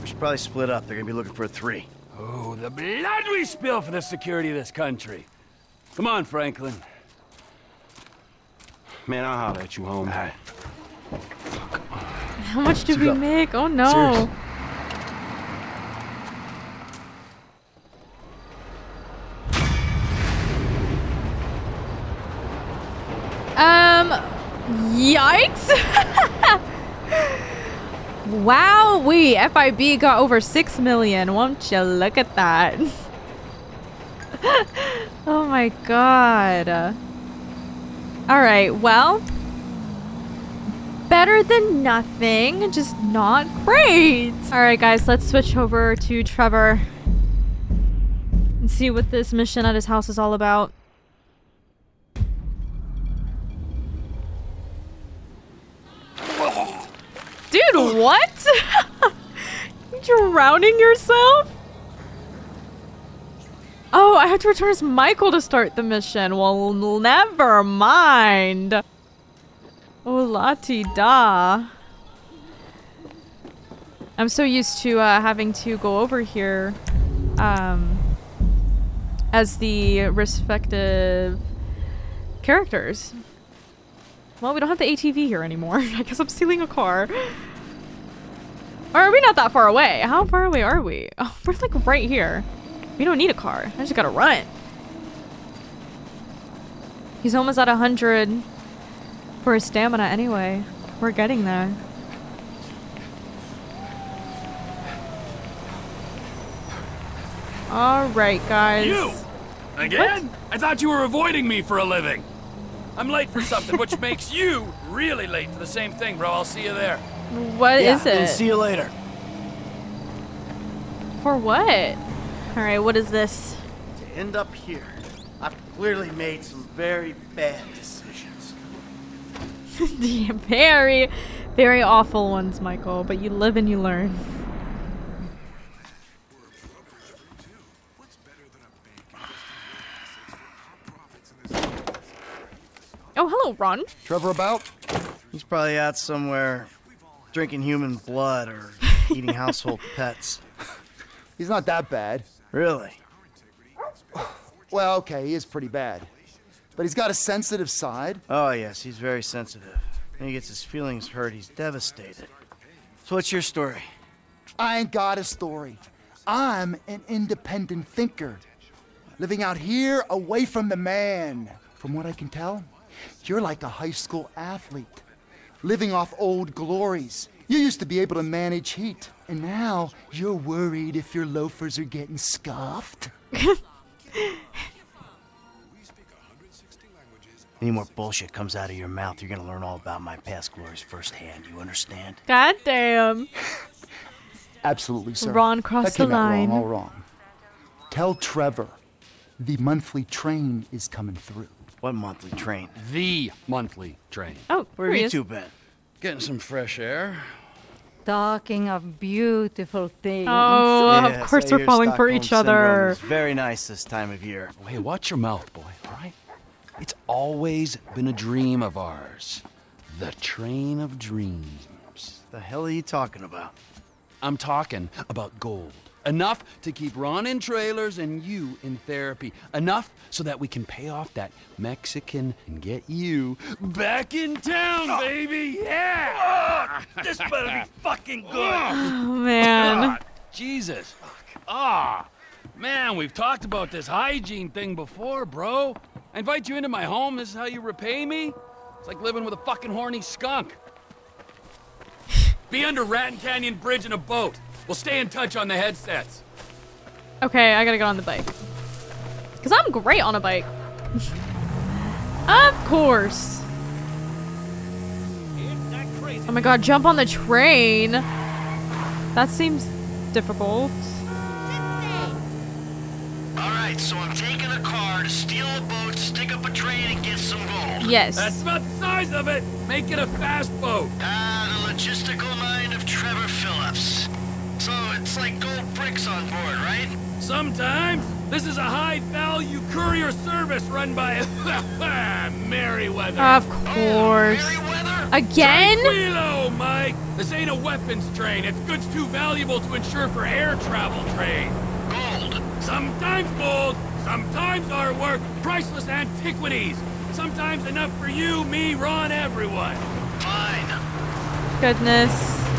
We should probably split up. They're gonna be looking for a three. Oh, the blood we spill for the security of this country. Come on, Franklin. Man, I'll holler at you, home. How much did we make? Oh no. Seriously. Um, yikes! *laughs* wow, we FIB got over six million. Won't you look at that? *laughs* oh my god. All right, well, better than nothing, just not great. All right, guys, let's switch over to Trevor and see what this mission at his house is all about. Dude, what? *laughs* drowning yourself? Oh, I have to return as Michael to start the mission. Well, never mind. Oh, lati da. I'm so used to uh, having to go over here um, as the respective characters. Well, we don't have the ATV here anymore. *laughs* I guess I'm stealing a car. Or are we not that far away? How far away are we? Oh, *laughs* we're like right here. We don't need a car. I just gotta run. He's almost at 100 for his stamina anyway. We're getting there. Alright, guys. You! Again? I thought you were avoiding me for a living. I'm late for something, which *laughs* makes you really late for the same thing, bro. I'll see you there. What yeah, is it? Then see you later. For what? Alright, what is this? To end up here, I've clearly made some very bad decisions. *laughs* the very, very awful ones, Michael. But you live and you learn. Oh, hello, Ron. Trevor about? He's probably out somewhere drinking human blood or *laughs* eating household pets. He's not that bad. Really? Well, okay, he is pretty bad. But he's got a sensitive side. Oh, yes, he's very sensitive. When he gets his feelings hurt, he's devastated. So, what's your story? I ain't got a story. I'm an independent thinker. Living out here away from the man. From what I can tell, you're like a high school athlete. Living off old glories. You used to be able to manage heat, and now you're worried if your loafers are getting scuffed. *laughs* Any more bullshit comes out of your mouth, you're gonna learn all about my past glories firsthand. You understand? God damn. *laughs* Absolutely, sir. Ron crossed that came the out line. Wrong, all wrong. Tell Trevor the monthly train is coming through. What monthly train? The monthly train. Oh, Where here have you is. two been? Getting some fresh air. Talking of beautiful things. Oh, of course I we're hear falling for Stockholm each Syndrome other. is very nice this time of year. Oh, hey, watch your mouth, boy, all right? It's always been a dream of ours. The train of dreams. The hell are you talking about? I'm talking about gold. Enough to keep Ron in trailers and you in therapy. Enough so that we can pay off that Mexican and get you back in town, baby. Yeah! this better be *laughs* fucking good. Oh, man. God, Jesus. Ah, man, we've talked about this hygiene thing before, bro. I invite you into my home. This is how you repay me? It's like living with a fucking horny skunk. Be under Raton Canyon Bridge in a boat. We'll stay in touch on the headsets. Okay, I gotta get on the bike. Because I'm great on a bike. *laughs* of course. Oh my god, jump on the train. That seems difficult. Alright, so I'm taking a car to steal a boat, Yes. That's about the size of it. Make it a fast boat. Ah, the logistical mind of Trevor Phillips. So it's like gold bricks on board, right? Sometimes this is a high value courier service run by *laughs* Merryweather. Of course. Again? Tranquilo, Mike. This ain't a weapons train. It's goods too valuable to insure for air travel trade. Gold. Sometimes gold. Sometimes artwork. Priceless antiquities. Sometimes enough for you, me, Ron, everyone. Fine. Goodness.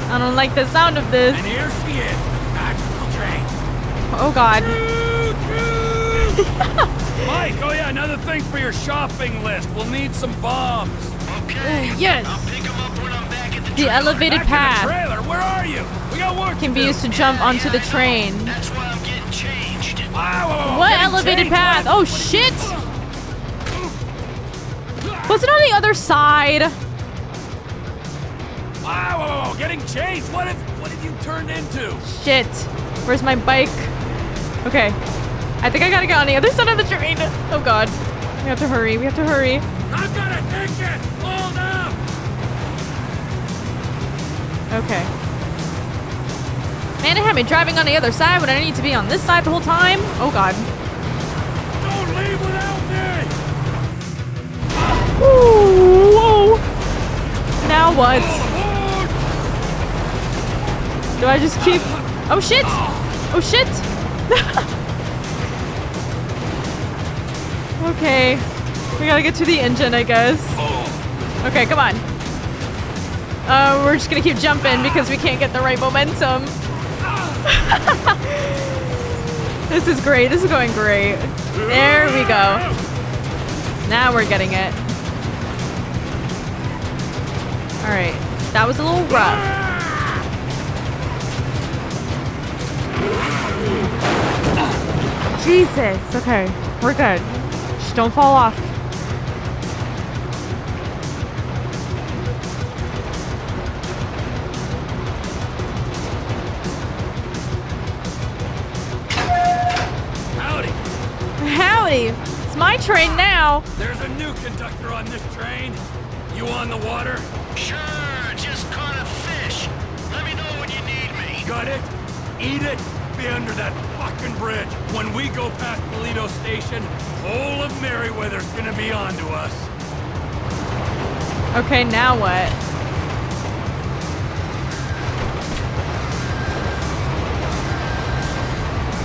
I don't like the sound of this. And here she is. Magical train. Oh god. *laughs* Mike, oh yeah, another thing for your shopping list. We'll need some bombs. Okay. Uh, yes. The elevated Back path the trailer. Where are you? We got work can to be do. used to jump onto the train. That's why I'm getting changed. Wow, What getting elevated changed, path? Mike. Oh shit! Was it on the other side? Wow, whoa, whoa, getting chased. What have what have you turned into? Shit. Where's my bike? Okay. I think I gotta get on the other side of the train. Oh god. We have to hurry. We have to hurry. I've got a ticket. Hold up. Okay. Man, it had me driving on the other side when I need to be on this side the whole time. Oh god. Don't leave without me. Ooh, whoa. Now what? Do I just keep... Oh shit! Oh shit! *laughs* okay. We gotta get to the engine, I guess. Okay, come on. Uh, we're just gonna keep jumping because we can't get the right momentum. *laughs* this is great. This is going great. There we go. Now we're getting it. Alright. That was a little rough. Jesus. Okay. We're good. Just don't fall off. Howdy. Howdy. It's my train now. There's a new conductor on this train. You on the water? Sure, just caught a fish. Let me know when you need me. Got it? Eat it? Be under that fucking bridge. When we go past Toledo Station, whole of Merryweather's gonna be onto us. Okay, now what?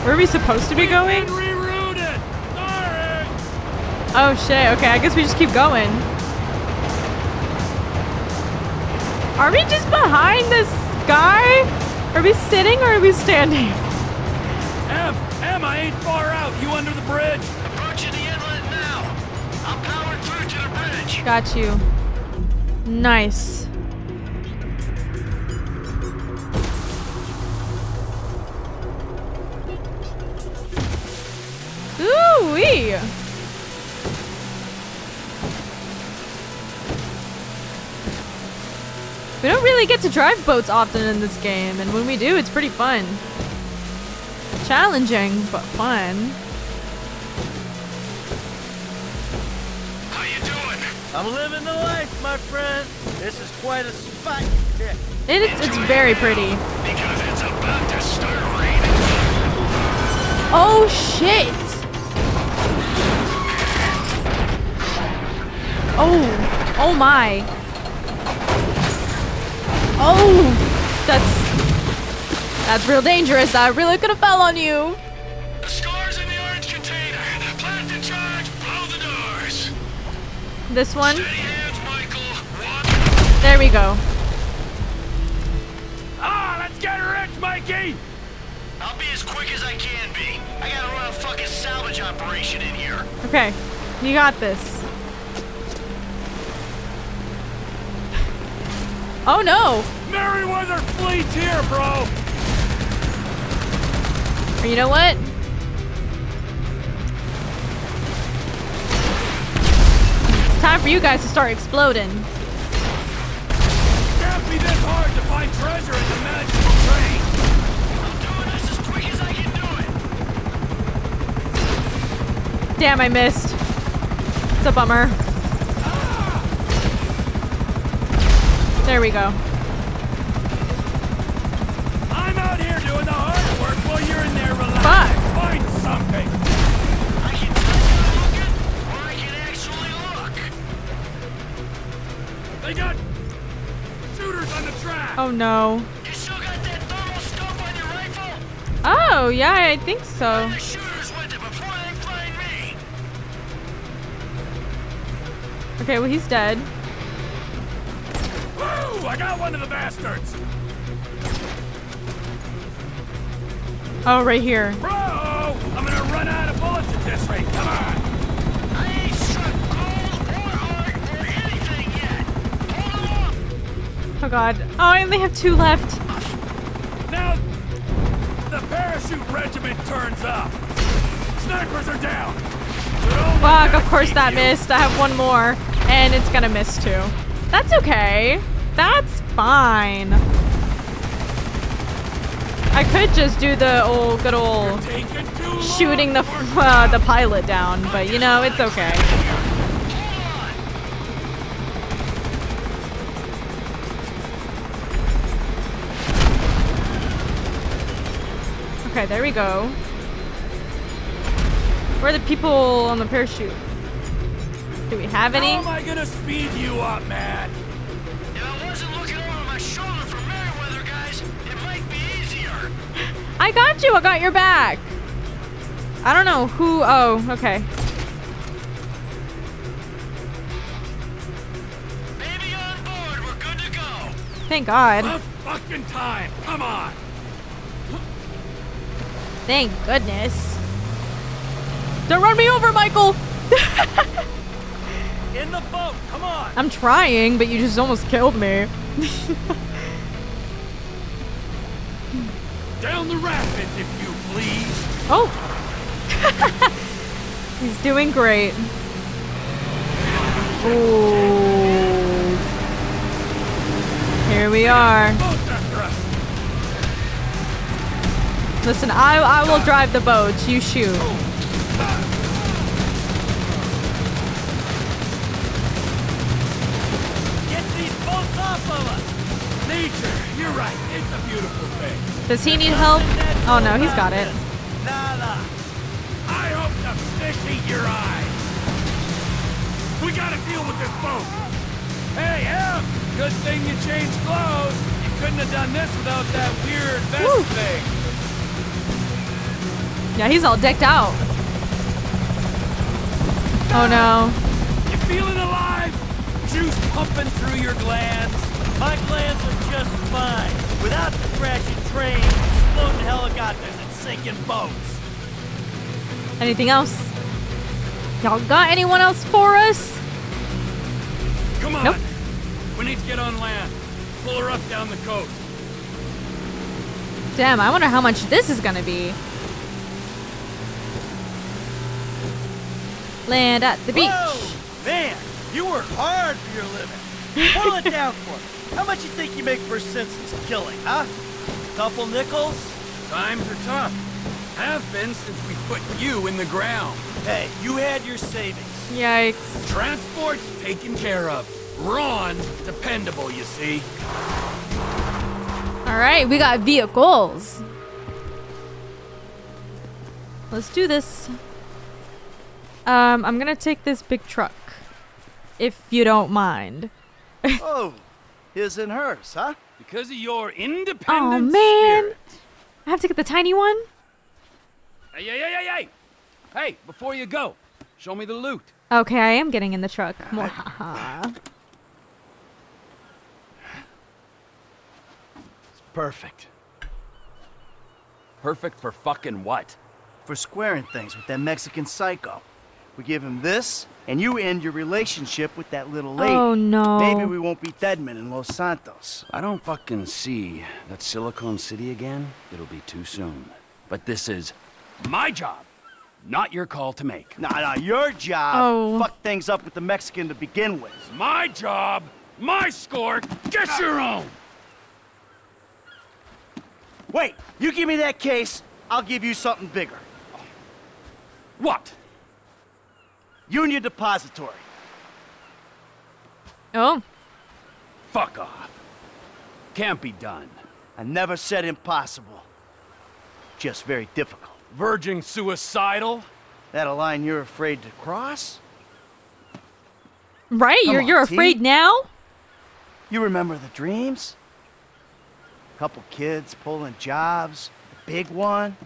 Where are we supposed to be going? Rerouted. Sorry. Oh shit, okay, I guess we just keep going. Are we just behind this guy? Are we sitting or are we standing? Em, Em, I ain't far out. You under the bridge? Approaching the inlet now. I'm powered through to the bridge. Got you. Nice. Ooh We don't really get to drive boats often in this game, and when we do, it's pretty fun. Challenging, but fun. How you doing? I'm living the life, my friend. This is quite a spot. Yeah. It's it's very pretty. Because it's about to start raining. Oh shit! Oh, oh my. Oh, that's that's real dangerous. I really could have fell on you. The scores in the orange container. Plant in charge. Blow the doors. This one. Hands, There we go. Ah, let's get rich, Mikey. I'll be as quick as I can be. I gotta run a fucking salvage operation in here. Okay, you got this. Oh no! Merryweather fleet's here, bro. Or you know what? It's time for you guys to start exploding. Can't be this hard to find treasure in the magical train. I'm doing this as quick as I can do it. Damn, I missed. It's a bummer. There we go. I'm out here doing the hard work while you're in there relaxing. Fuck. Find something. I can tell you looking, or I can actually look. They got shooters on the track. Oh no. You still got that thermal scope on your rifle? Oh, yeah, I think so. The shooters with it before they find me. Okay, well, he's dead. Woo! I got one of the bastards. Oh, right here. Bro, I'm gonna run out of bullets at this rate. Come on. I ain't struck gold or art or anything yet. Hold on. Oh god. Oh, I only have two left. Now, the parachute regiment turns up. Snipers are down. Oh, Fuck, of course that missed. I have one more. And it's gonna miss too. That's okay. That's fine. I could just do the old, good old shooting the uh, the pilot down, but you know, it's okay. Okay, there we go. Where are the people on the parachute? Do we have any? How am I gonna speed you up, man? I got you. I got your back. I don't know who. Oh, okay. Baby on board, we're good to go. Thank God. About fucking time. Come on. Thank goodness. Don't run me over, Michael. *laughs* In the boat, come on! I'm trying, but you just almost killed me. *laughs* Down the rapids, if you please. Oh. *laughs* He's doing great. Ooh. Here we are. Listen, I I will drive the boats. You shoot. Get these boats off of us! Nature, you're right. It's a beautiful. Does he need help? Oh no, he's got it. I hope the fish eat your eyes. We gotta deal with this boat. Hey, Em! Good thing you changed clothes. You couldn't have done this without that weird vest Woo. thing. Yeah, he's all decked out. Oh no. You feeling alive? Juice pumping through your glands? My glands are just fine. Without the crashing trains, exploding helicopters, and sinking boats. Anything else? Y'all got anyone else for us? Come on. Nope. We need to get on land. Pull her up down the coast. Damn, I wonder how much this is gonna be. Land at the beach. Whoa! Man, you work hard for your living. Pull it *laughs* down for me. How much you think you make for a senseless killing, huh? Couple nickels? Times are tough. Have been since we put you in the ground. Hey, you had your savings. Yikes. Transport's taken care of. Ron's dependable, you see. All right, we got vehicles. Let's do this. Um, I'm gonna take this big truck, if you don't mind. *laughs* oh, his and hers, huh? Because of your Oh man, spirit. I have to get the tiny one. Hey, hey, hey, hey, hey! Hey, before you go, show me the loot. Okay, I am getting in the truck. *laughs* Mwahaha. Perfect. Perfect for fucking what? For squaring things with that Mexican psycho. We give him this, and you end your relationship with that little lady. Oh, no. Maybe we won't be dead men in Los Santos. I don't fucking see that Silicon City again. It'll be too soon. But this is my job, not your call to make. Nah, nah, your job. Oh. Fuck things up with the Mexican to begin with. My job, my score, get your own! Wait, you give me that case, I'll give you something bigger. What? Union Depository. Oh. Fuck off. Can't be done. I never said impossible. Just very difficult. Verging suicidal? That a line you're afraid to cross? Right, Come you're on, you're T. afraid now? You remember the dreams? A Couple kids pulling jobs, the big one.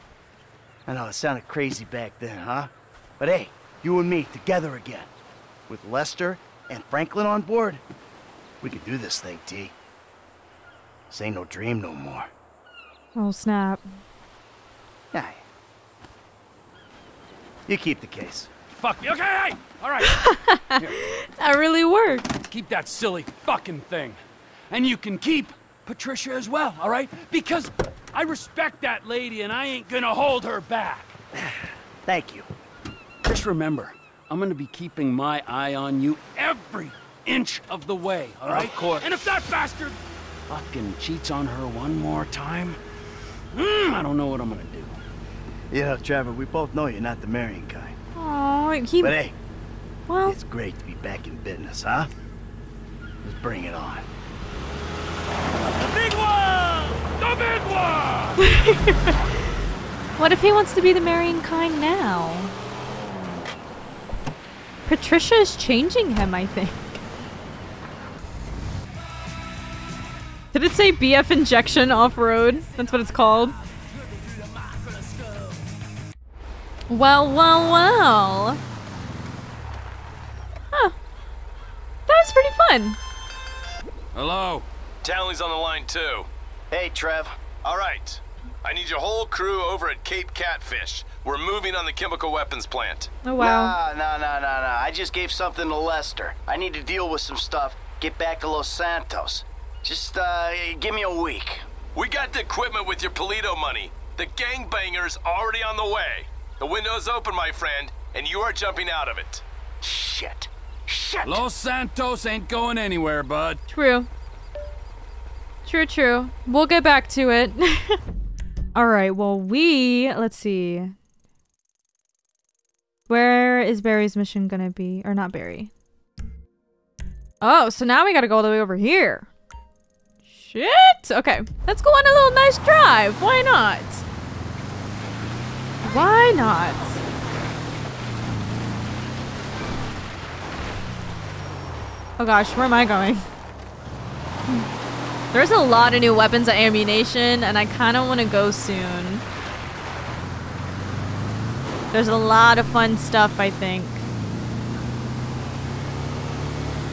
I know it sounded crazy back then, huh? But hey, you and me together again. With Lester and Franklin on board, we can do this thing, T. This ain't no dream no more. Oh, snap. Yeah. You keep the case. Fuck me. Okay, hey! All right. *laughs* That really worked. Keep that silly fucking thing. And you can keep Patricia as well, all right? Because I respect that lady and I ain't gonna hold her back. *sighs* Thank you. Just remember, I'm gonna be keeping my eye on you every inch of the way, all right? Of course. And if that bastard fucking cheats on her one more time, mm, I don't know what I'm gonna do. You know, Trevor, we both know you're not the marrying kind. Oh, he. But hey, well, it's great to be back in business, huh? Let's bring it on. The big one! The big one! *laughs* what if he wants to be the marrying kind now? Patricia is changing him, I think. Did it say BF injection off road? That's what it's called. Well, well, well. Huh. That was pretty fun. Hello. Townley's on the line too. Hey, Trev. All right. I need your whole crew over at Cape Catfish. We're moving on the chemical weapons plant. Oh, wow. Nah, nah, nah, nah, nah. I just gave something to Lester. I need to deal with some stuff. Get back to Los Santos. Just, uh, give me a week. We got the equipment with your Paleto money. The gangbangers already on the way. The window's open, my friend, and you are jumping out of it. Shit. Shit. Los Santos ain't going anywhere, bud. True. True, true. We'll get back to it. *laughs* Alright, well, we. Let's see. Where is Barry's mission gonna be? Or not Barry. Oh, so now we gotta go all the way over here. Shit! Okay, let's go on a little nice drive. Why not? Why not? Oh gosh, where am I going? *laughs* There's a lot of new weapons and ammunition, and I kind of want to go soon. There's a lot of fun stuff, I think.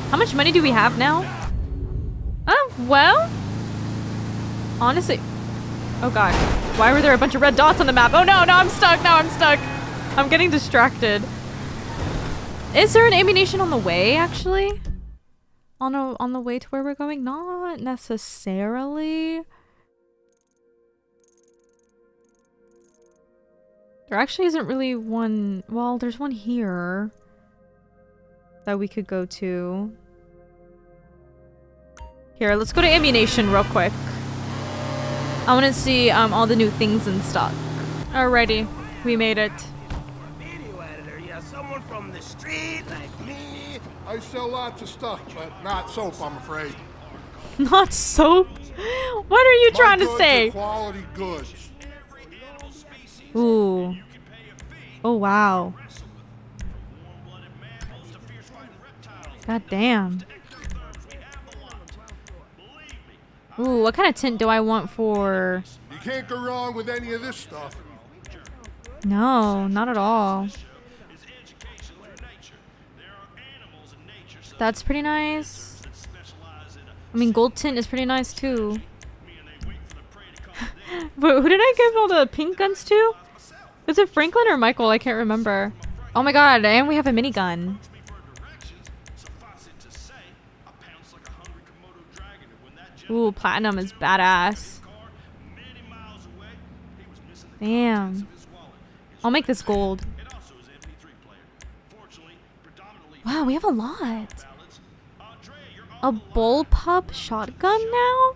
How much money do we have now? Oh, well. Honestly. Oh god. Why were there a bunch of red dots on the map? Oh no, no, I'm stuck. Now I'm stuck. I'm getting distracted. Is there an ammunition on the way, actually? On, a, on the way to where we're going? Not necessarily. There actually isn't really one... Well, there's one here that we could go to. Here, let's go to ammunition real quick. I want to see um, all the new things in stock. Alrighty, we made it. Video editor, yeah, someone from the street like. I sell lots of stuff, but not soap, I'm afraid. *laughs* Not soap? What are you My trying to say? quality goods. Ooh. Oh, wow. God damn. Ooh, what kind of tint do I want for... You can't go wrong with any of this stuff. No, not at all. That's pretty nice. I mean, gold tint is pretty nice too. *laughs* but who did I give all the pink guns to? Was it Franklin or Michael? I can't remember. Oh my god, and we have a minigun. Ooh, platinum is badass. Damn. I'll make this gold. Wow, we have a lot. A bullpup shotgun now?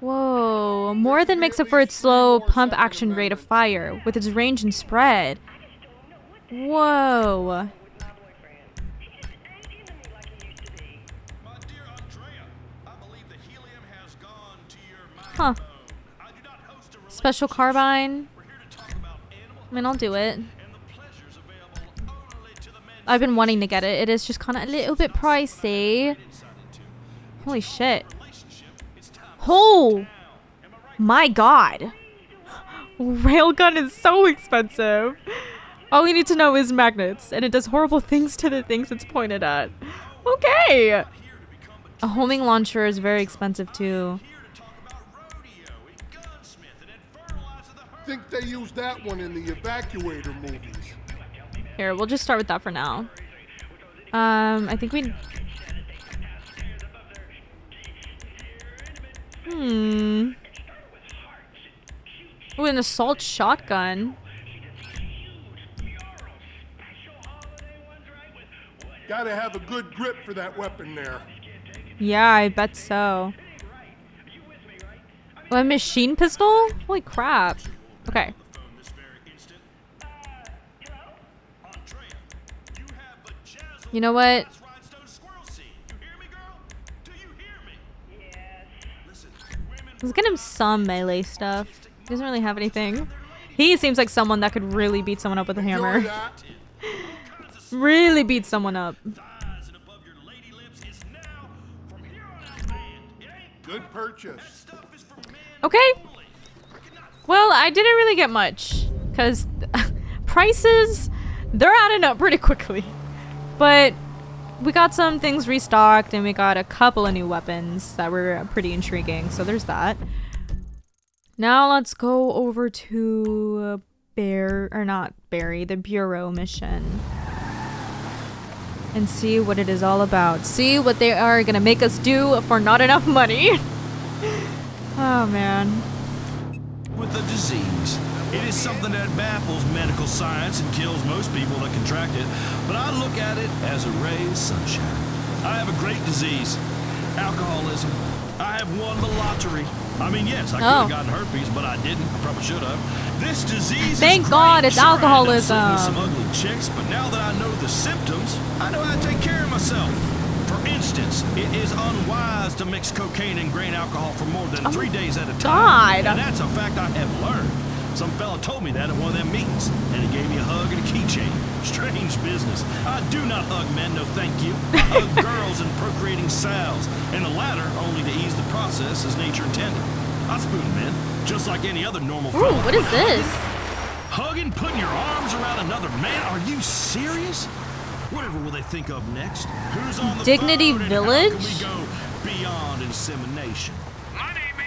Whoa, more than makes up for its slow pump action rate of fire with its range and spread. Whoa. Huh. Special carbine. I mean, I'll do it. I've been wanting to get it. It is just kind of a little bit pricey. Holy shit. Oh my god. *gasps* Railgun is so expensive. All you need to know is magnets, and it does horrible *laughs* things to the things it's pointed at. Okay. A homing launcher is very expensive too. Think they used that one in the evacuator movies. Here, we'll just start with that for now. Um, I think we. Hmm. Ooh, an assault shotgun. Gotta have a good grip for that weapon there. Yeah, I bet so. Oh, a machine pistol? Holy crap. Okay. You know what? Let's get him some melee stuff. He doesn't really have anything. He seems like someone that could really beat someone up with a hammer. *laughs* really beat someone up. Good purchase. Okay. Well, I didn't really get much because *laughs* prices they're adding up pretty quickly. But we got some things restocked and we got a couple of new weapons that were pretty intriguing. So there's that. Now let's go over to Bear or not Barry, the Bureau mission. And see what it is all about. See what they are gonna make us do for not enough money. *laughs* oh man. with a disease. It is something that baffles medical science and kills most people that contract it, but I look at it as a ray of sunshine. I have a great disease, alcoholism. I have won the lottery. I mean, yes, I could Oh. have gotten herpes, but I didn't. I probably should have. This disease Thank is God great. it's Sure, I ended up alcoholism. some ugly chicks, but now that I know the symptoms, I know how to take care of myself. For instance, it is unwise to mix cocaine and grain alcohol for more than oh three days at a time. God. And that's a fact I have learned. Some fella told me that at one of them meetings, and he gave me a hug and a keychain. Strange business. I do not hug men, no thank you. I *laughs* hug girls and procreating sows, and the latter only to ease the process as nature intended. I spoon men, just like any other normal Ooh, fella. what is this? Hugging, putting your arms around another man? Are you serious? Whatever will they think of next? Who's on the Dignity phone and Village? How can we go beyond insemination?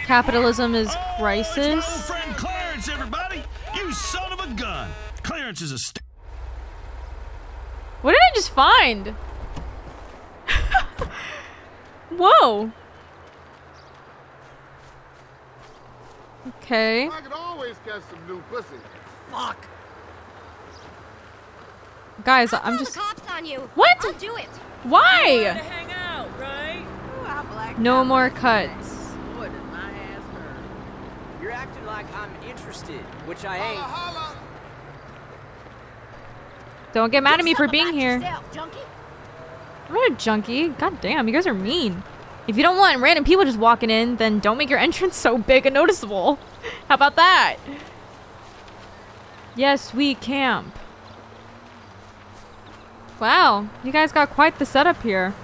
Capitalism is oh, Old crisis. friend Clarence, everybody! You son of a gun! Clarence is a st- What did I just find? *laughs* Whoa. Okay. I could always catch some new pussy. Fuck. Guys, I'm just. cops on you. What? I'll do it. Why? hang out, right? No more cuts. Boy, does my ass hurt. You're acting like I'm interested, which I ain't. Don't get mad at me for being here. Yourself, junkie. I'm not a junkie. God damn, you guys are mean. If you don't want random people just walking in, then don't make your *laughs* entrance so big and noticeable. How about that? Yes, we camp. Wow, you guys got quite the setup here.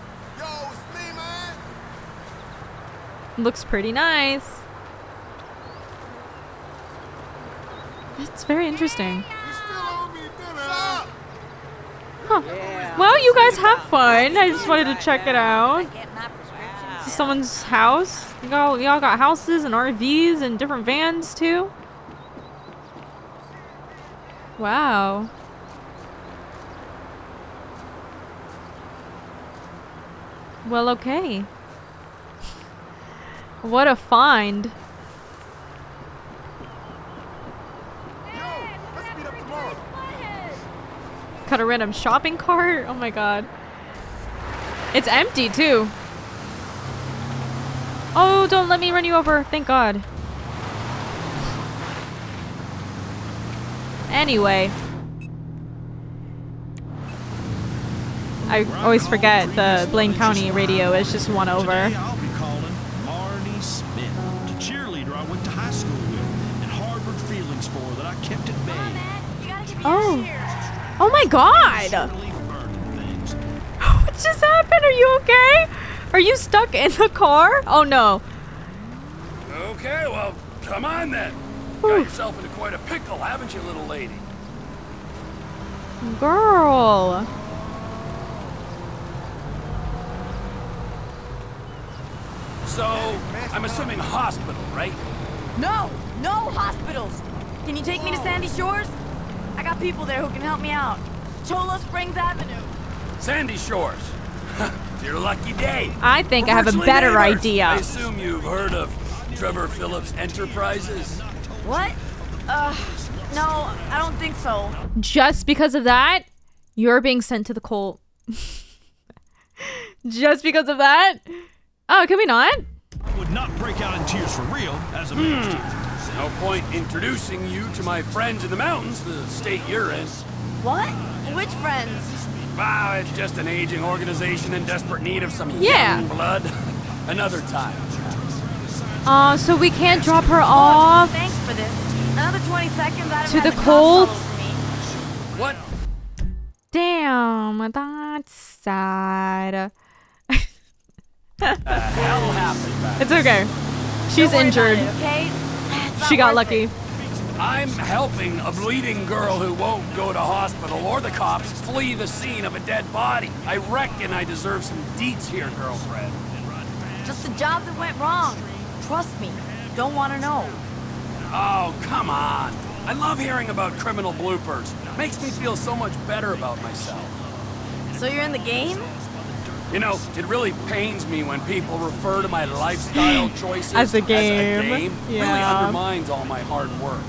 Looks pretty nice. It's very interesting. Huh. Well, you guys have fun. I just wanted to check it out. This is someone's house. Y'all, y'all got houses and RVs and different vans too. Wow. Well, okay. What a find. Got a random shopping cart? Oh my god. It's empty too. Oh, don't let me run you over. Thank god. Anyway. I always forget the Blaine County radio is just one over. Today I'll be calling Marnie Smith, the cheerleader I went to high school with and harbored feelings for that I kept at bay. Oh. Oh my god! *laughs* what just happened? Are you okay? Are you stuck in the car? Oh no. Okay, well, come on then. Got yourself into quite a pickle, haven't you, little lady? Girl. So, I'm assuming hospital, right? No, no hospitals. Can you take me to Sandy Shores? I got people there who can help me out. Cholla Springs Avenue. Sandy Shores. *laughs* Your lucky day. I think I have a better neighbors. idea. I assume you've heard of Trevor Phillips Enterprises. What? Uh, no, I don't think so. Just because of that, you're being sent to the cult. *laughs* Just because of that? Oh, can we not? I Would not break out in tears for real as a Hmm. Minister. No point introducing you to my friends in the mountains, the state you're in. What? Which friends? Wow, it's just an aging organization in desperate need of some Yeah. young blood. *laughs* Another time. Uh, so we can't drop her off Thanks for this. Another 20 seconds I'd to had the cold. cult. all over me. What? Damn, that's sad. The hell happened It's okay. She's Don't worry about injured. it, okay? It's not She got lucky. it. I'm helping a bleeding girl who won't go to hospital or the cops flee the scene of a dead body. I reckon I deserve some deets here, girlfriend. Just a job that went wrong. Trust me. Don't want to know. Oh, come on. I love hearing about criminal bloopers. Makes me feel so much better about myself. So you're in the game? You know, it really pains me when people refer to my lifestyle *clears throat* choices As a game. As a game. Really undermines all my hard work.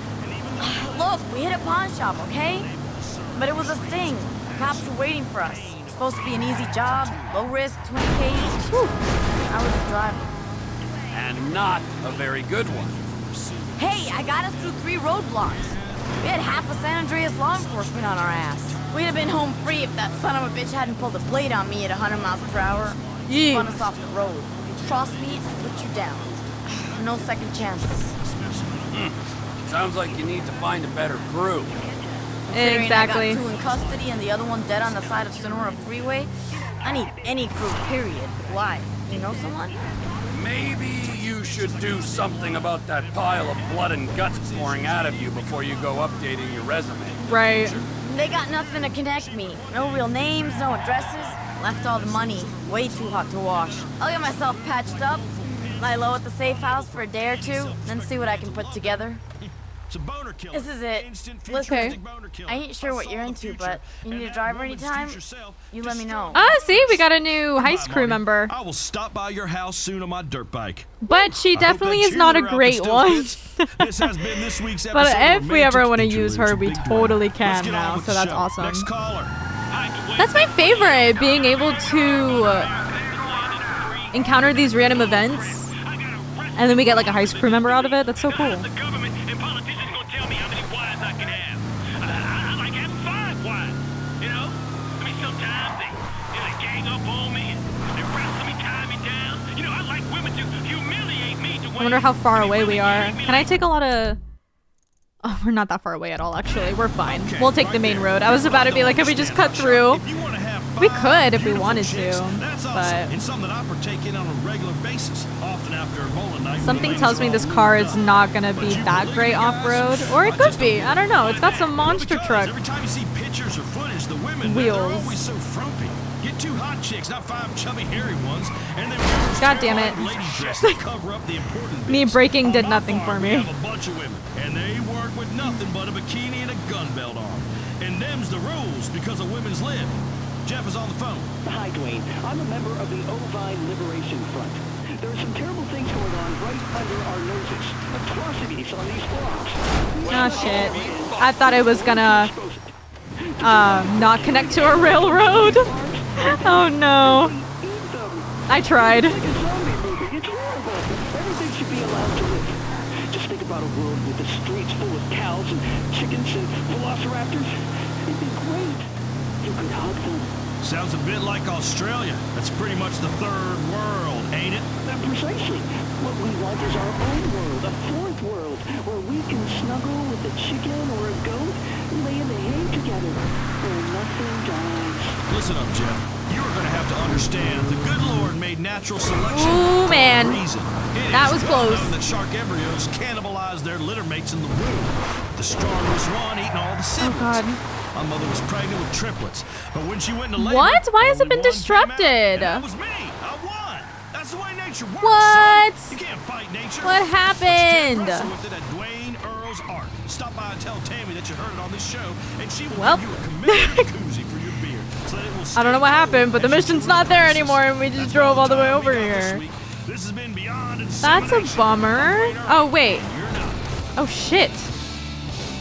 *sighs* Look, we hit a pawn shop, okay? But it was a sting. Cops were waiting for us. It's supposed to be an easy job, low risk, 20k each. Whew. I was the driver. And not a very good one. Hey, I got us through three roadblocks. We had half of San Andreas law enforcement on our ass. We'd have been home free if that son of a bitch hadn't pulled a blade on me at 100 miles per hour. Yeesh. Spun us off the road. Cross me and put you down. *sighs* No second chances. Hmm. Sounds like you need to find a better crew. Exactly. I got two in custody and the other one dead on the side of Sonora Freeway. I need any crew, period. Why? You know someone? Maybe you should do something about that pile of blood and guts pouring out of you before you go updating your resume. Right. They got nothing to connect me. No real names, no addresses. Left all the money. Way too hot to wash. I'll get myself patched up, lie low at the safe house for a day or two, then see what I can put together. This is it. Listen, I ain't sure what you're into, but you need a driver anytime, you let me know. Ah, see, we got a new heist crew member. I will stop by your house soon on my dirt bike. But she definitely is not a great one. This has been this *laughs* week's but episode of if we ever want to use her, we Interludes with Big totally can now, so that's show. awesome. Next caller. That's my favorite, being able to encounter these random events, and then we get like a heist crew member out of it. That's so cool. I wonder how far away we are. Can I take a lot of... Oh, we're not that far away at all, actually. We're fine. We'll take the main road. I was about to be like, can we just cut through? We could if we wanted to, but something tells me this car is not gonna be that great off-road, or it could be. I don't know. It's got some monster truck wheels. Two hot chicks, not five chubby hairy ones, and then God damn it. *laughs* to cover up the important Me bits. braking On did nothing farm, for we me. have a bunch of women, and they work with nothing but a bikini and a gun belt on. And them's the rules because of women's lib. Jeff is on the phone. Hi, Dwayne. I'm a member of the Ovine Liberation Front. There are some terrible things going on right under our noses. Atrocities on these blocks. Oh shit. I thought it was gonna uh, not connect to a railroad. *laughs* oh no. I tried. It's horrible. Everything should be allowed to live. Just think about a world with the streets full of cows and chickens and velociraptors. It'd be great. You could hug them. Sounds a bit like Australia. That's pretty much the third world, ain't it? Uh, Precisely. What we want is our own world, a fourth world, where we can snuggle with a chicken or a goat, lay in the hay together, where nothing dies. Listen up, Jeff. You are going to have to understand. The good Lord made natural selection Ooh, for man. a reason. It That is was well close. known that shark embryos cannibalize their litter mates in the womb. The strongest one eating all the siblings. Oh, God. My mother was pregnant with triplets, but when she went into labor, What? Why has it been one came out, disrupted? that was me. I won. That's the way nature works. What? Son. You can't fight nature. What But you can happened? Wrestle with it at Dwayne Earl's Art. Stop by and tell Tammy that you heard it on this show, and she will Well. give you a commemorative koozie for your beard, so that it will I don't know what happened, but the mission's not there anymore, and we just drove all the way over here. This has been beyond That's a bummer. Oh, wait. Oh, shit.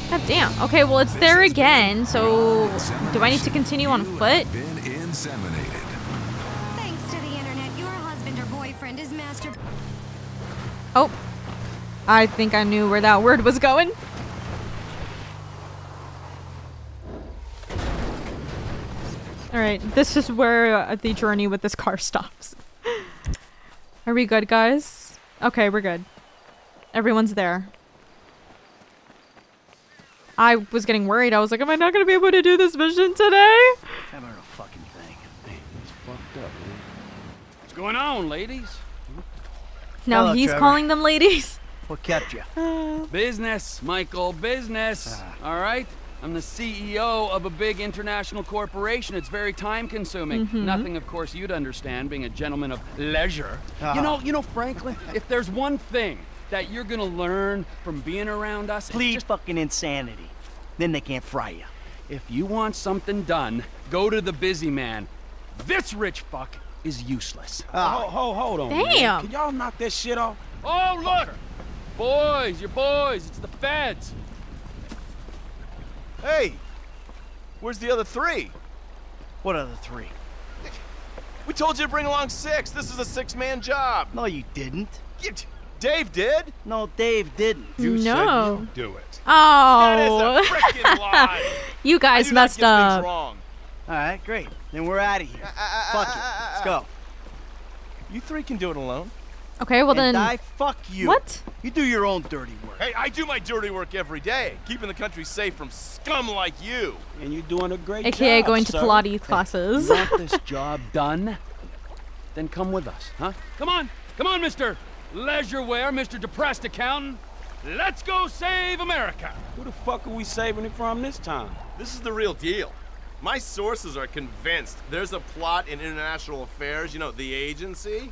God damn. Okay, well, it's there again, so do I need to continue on foot? Been inseminated. Thanks to the internet, your husband or boyfriend is master. Oh. I think I knew where that word was going. Alright, this is where uh, the journey with this car *laughs* stops. Are we good, guys? Okay, we're good. Everyone's there. I was getting worried. I was like, am I not going to be able to do this mission today? Never a fucking thing. It's fucked up. What's going on, ladies? No, Hello, he's Trevor. calling them ladies. What kept you? *laughs* Business, Michael, business. All right? I'm the CEO of a big international corporation. It's very time consuming. Mhm. Nothing, of course, you'd understand being a gentleman of leisure. Ah. You know, you know, Franklin, if there's one thing that you're gonna learn from being around us, please just fucking insanity. Then they can't fry you. if you want something done, go to the busy man. This rich fuck is useless. Hold, hold, hold on. man. Damn. Can y'all knock that shit off? Oh, look! Boys, your boys, it's the feds. Hey, where's the other three? What other three? We told you to bring along six. This is a six-man job. No, you didn't. You- Dave did. No, Dave didn't. You said No. you do it. Oh. That is a oh. frickin' *laughs* lie. you guys I do messed get up. wrong. All right, great. Then we're out of here. Uh, uh, uh, Fuck it. Let's go. You three can do it alone. Okay, well and then. I fuck you. What? You do your own dirty work. Hey, I do my dirty work every day, keeping the country safe from scum like you. And you're doing a great AKA job, going to sir. Pilates classes. You want this job done? Then come with us, huh? Come on, come on, Mr. Leisureware, Mr. Depressed Accountant. Let's go save America. Who the fuck are we saving it from this time? This is the real deal. My sources are convinced there's a plot in international affairs, you know, the agency,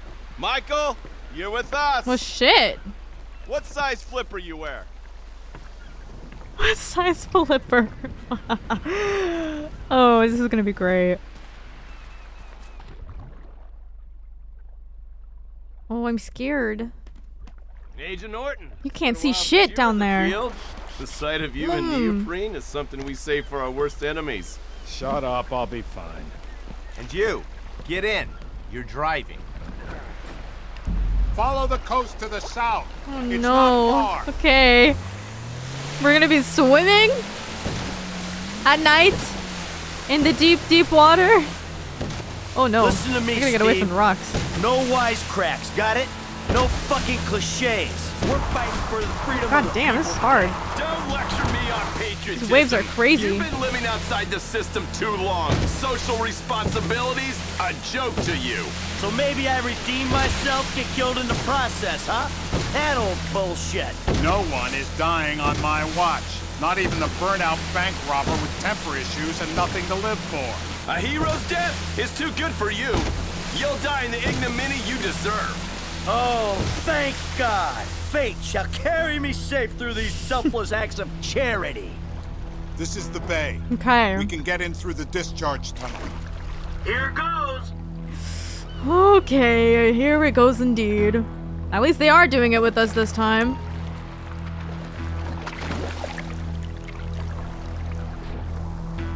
Michael, you're with us. Well, shit. What size flipper you wear? What size flipper? *laughs* oh, this is gonna be great. Oh, I'm scared. Agent Norton. You can't see a while since shit down were the there. field. The sight of you in Hmm. neoprene is something we save for our worst enemies. Shut up, I'll be fine. And you, get in. You're driving. Follow the coast to the south. Oh it's no. not far. Okay. We're gonna be swimming at night in the deep, deep water. Oh no. Listen to me, I gotta get away from the rocks. No wisecracks, got it? No fucking cliches. We're fighting for the freedom God of the damn, this is hard. Don't lecture me on patriotism. These waves are crazy. You've been living outside the system too long. Social responsibilities, a joke to you. So maybe I redeem myself, get killed in the process, huh? That old bullshit. No one is dying on my watch. Not even the burnout bank robber with temper issues and nothing to live for. A hero's death is too good for you. You'll die in the ignominy you deserve. Oh, thank God. Fate shall carry me safe through these selfless *laughs* acts of charity. This is the bay. Okay. We can get in through the discharge tunnel. Here goes. Okay, here it goes indeed. At least they are doing it with us this time.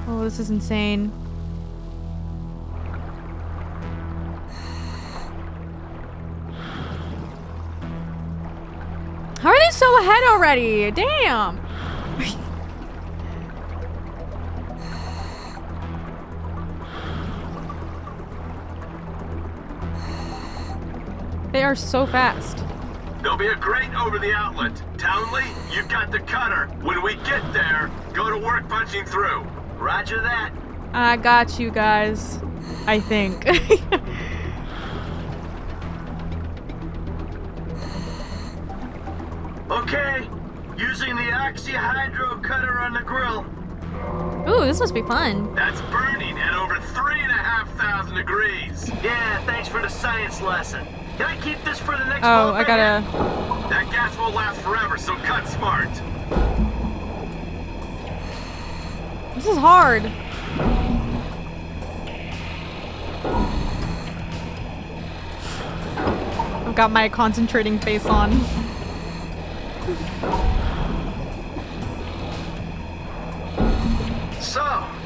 Oh, this is insane. Ahead already? Damn. they are so fast. There'll be a grate over the outlet. Townley, you've got the cutter. When we get there, go to work punching through. Roger that. I got you guys. I think. *laughs* Okay, using the oxyhydro cutter on the grill. Ooh, this must be fun. That's burning at over three and a half thousand degrees. Yeah, thanks for the science lesson. Can I keep this for the next Oh, I gotta. That gas won't last forever, so cut smart. This is hard. I've got my concentrating face on. So,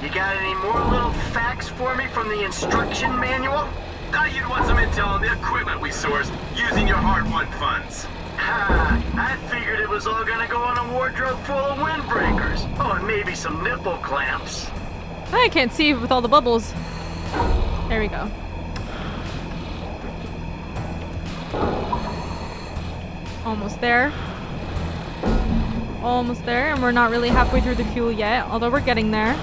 you got any more little facts for me from the instruction manual? Thought you'd want some intel on the equipment we sourced using your hard-won funds. Ha! I figured it was all gonna go on a wardrobe full of windbreakers. Oh, and maybe some nipple clamps. I can't see with all the bubbles. There we go. Almost there. Almost there, and we're not really halfway through the fuel yet, although we're getting there.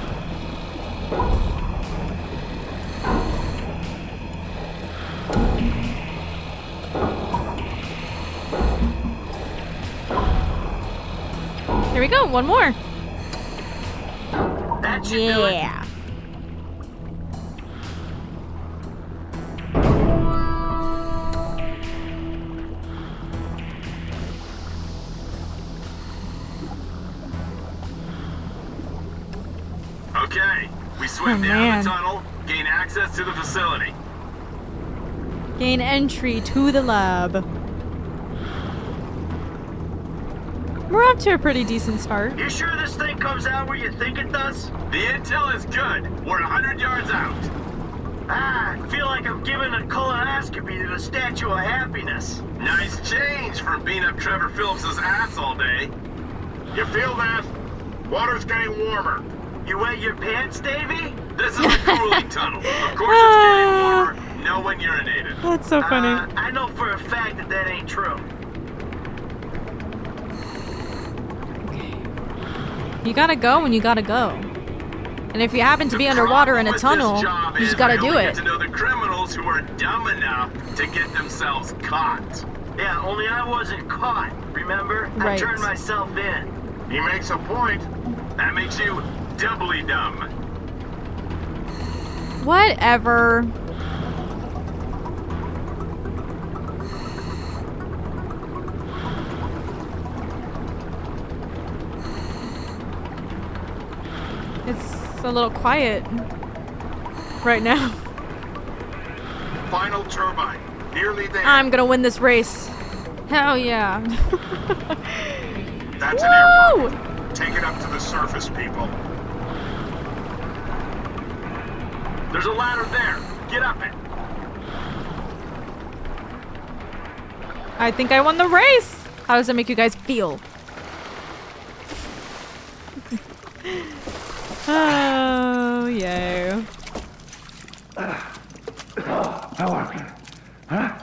Here we go, one more. That should do it. Yeah. Down man. the tunnel, gain access to the facility. Gain entry to the lab. We're up to a pretty decent start. You sure this thing comes out where you think it does? The intel is good. We're 100 yards out. Ah, I feel like I'm giving a colonoscopy to the Statue of Happiness. Nice change from being up Trevor Phillips's ass all day. You feel that? Water's getting warmer. You wet your pants, Davy? This is a *laughs* cooling tunnel. Of course it's getting warmer. No one urinated. That's so funny. Uh, I know for a fact that that ain't true. Okay. You gotta go when you gotta go. And if you happen to be underwater in a tunnel, you just gotta I do only it. Get to know the criminals who are dumb enough to get themselves caught. Yeah, only I wasn't caught, remember? I turned myself in. He makes a point. That makes you doubly dumb. Whatever. It's a little quiet right now. Final turbine. Nearly there. I'm gonna win this race. Hell yeah. That's an Woo! airport. Take it up to the surface, people. There's a ladder there. Get up it. I think I won the race. How does that make you guys feel? *laughs* oh, yay. How are we? Huh?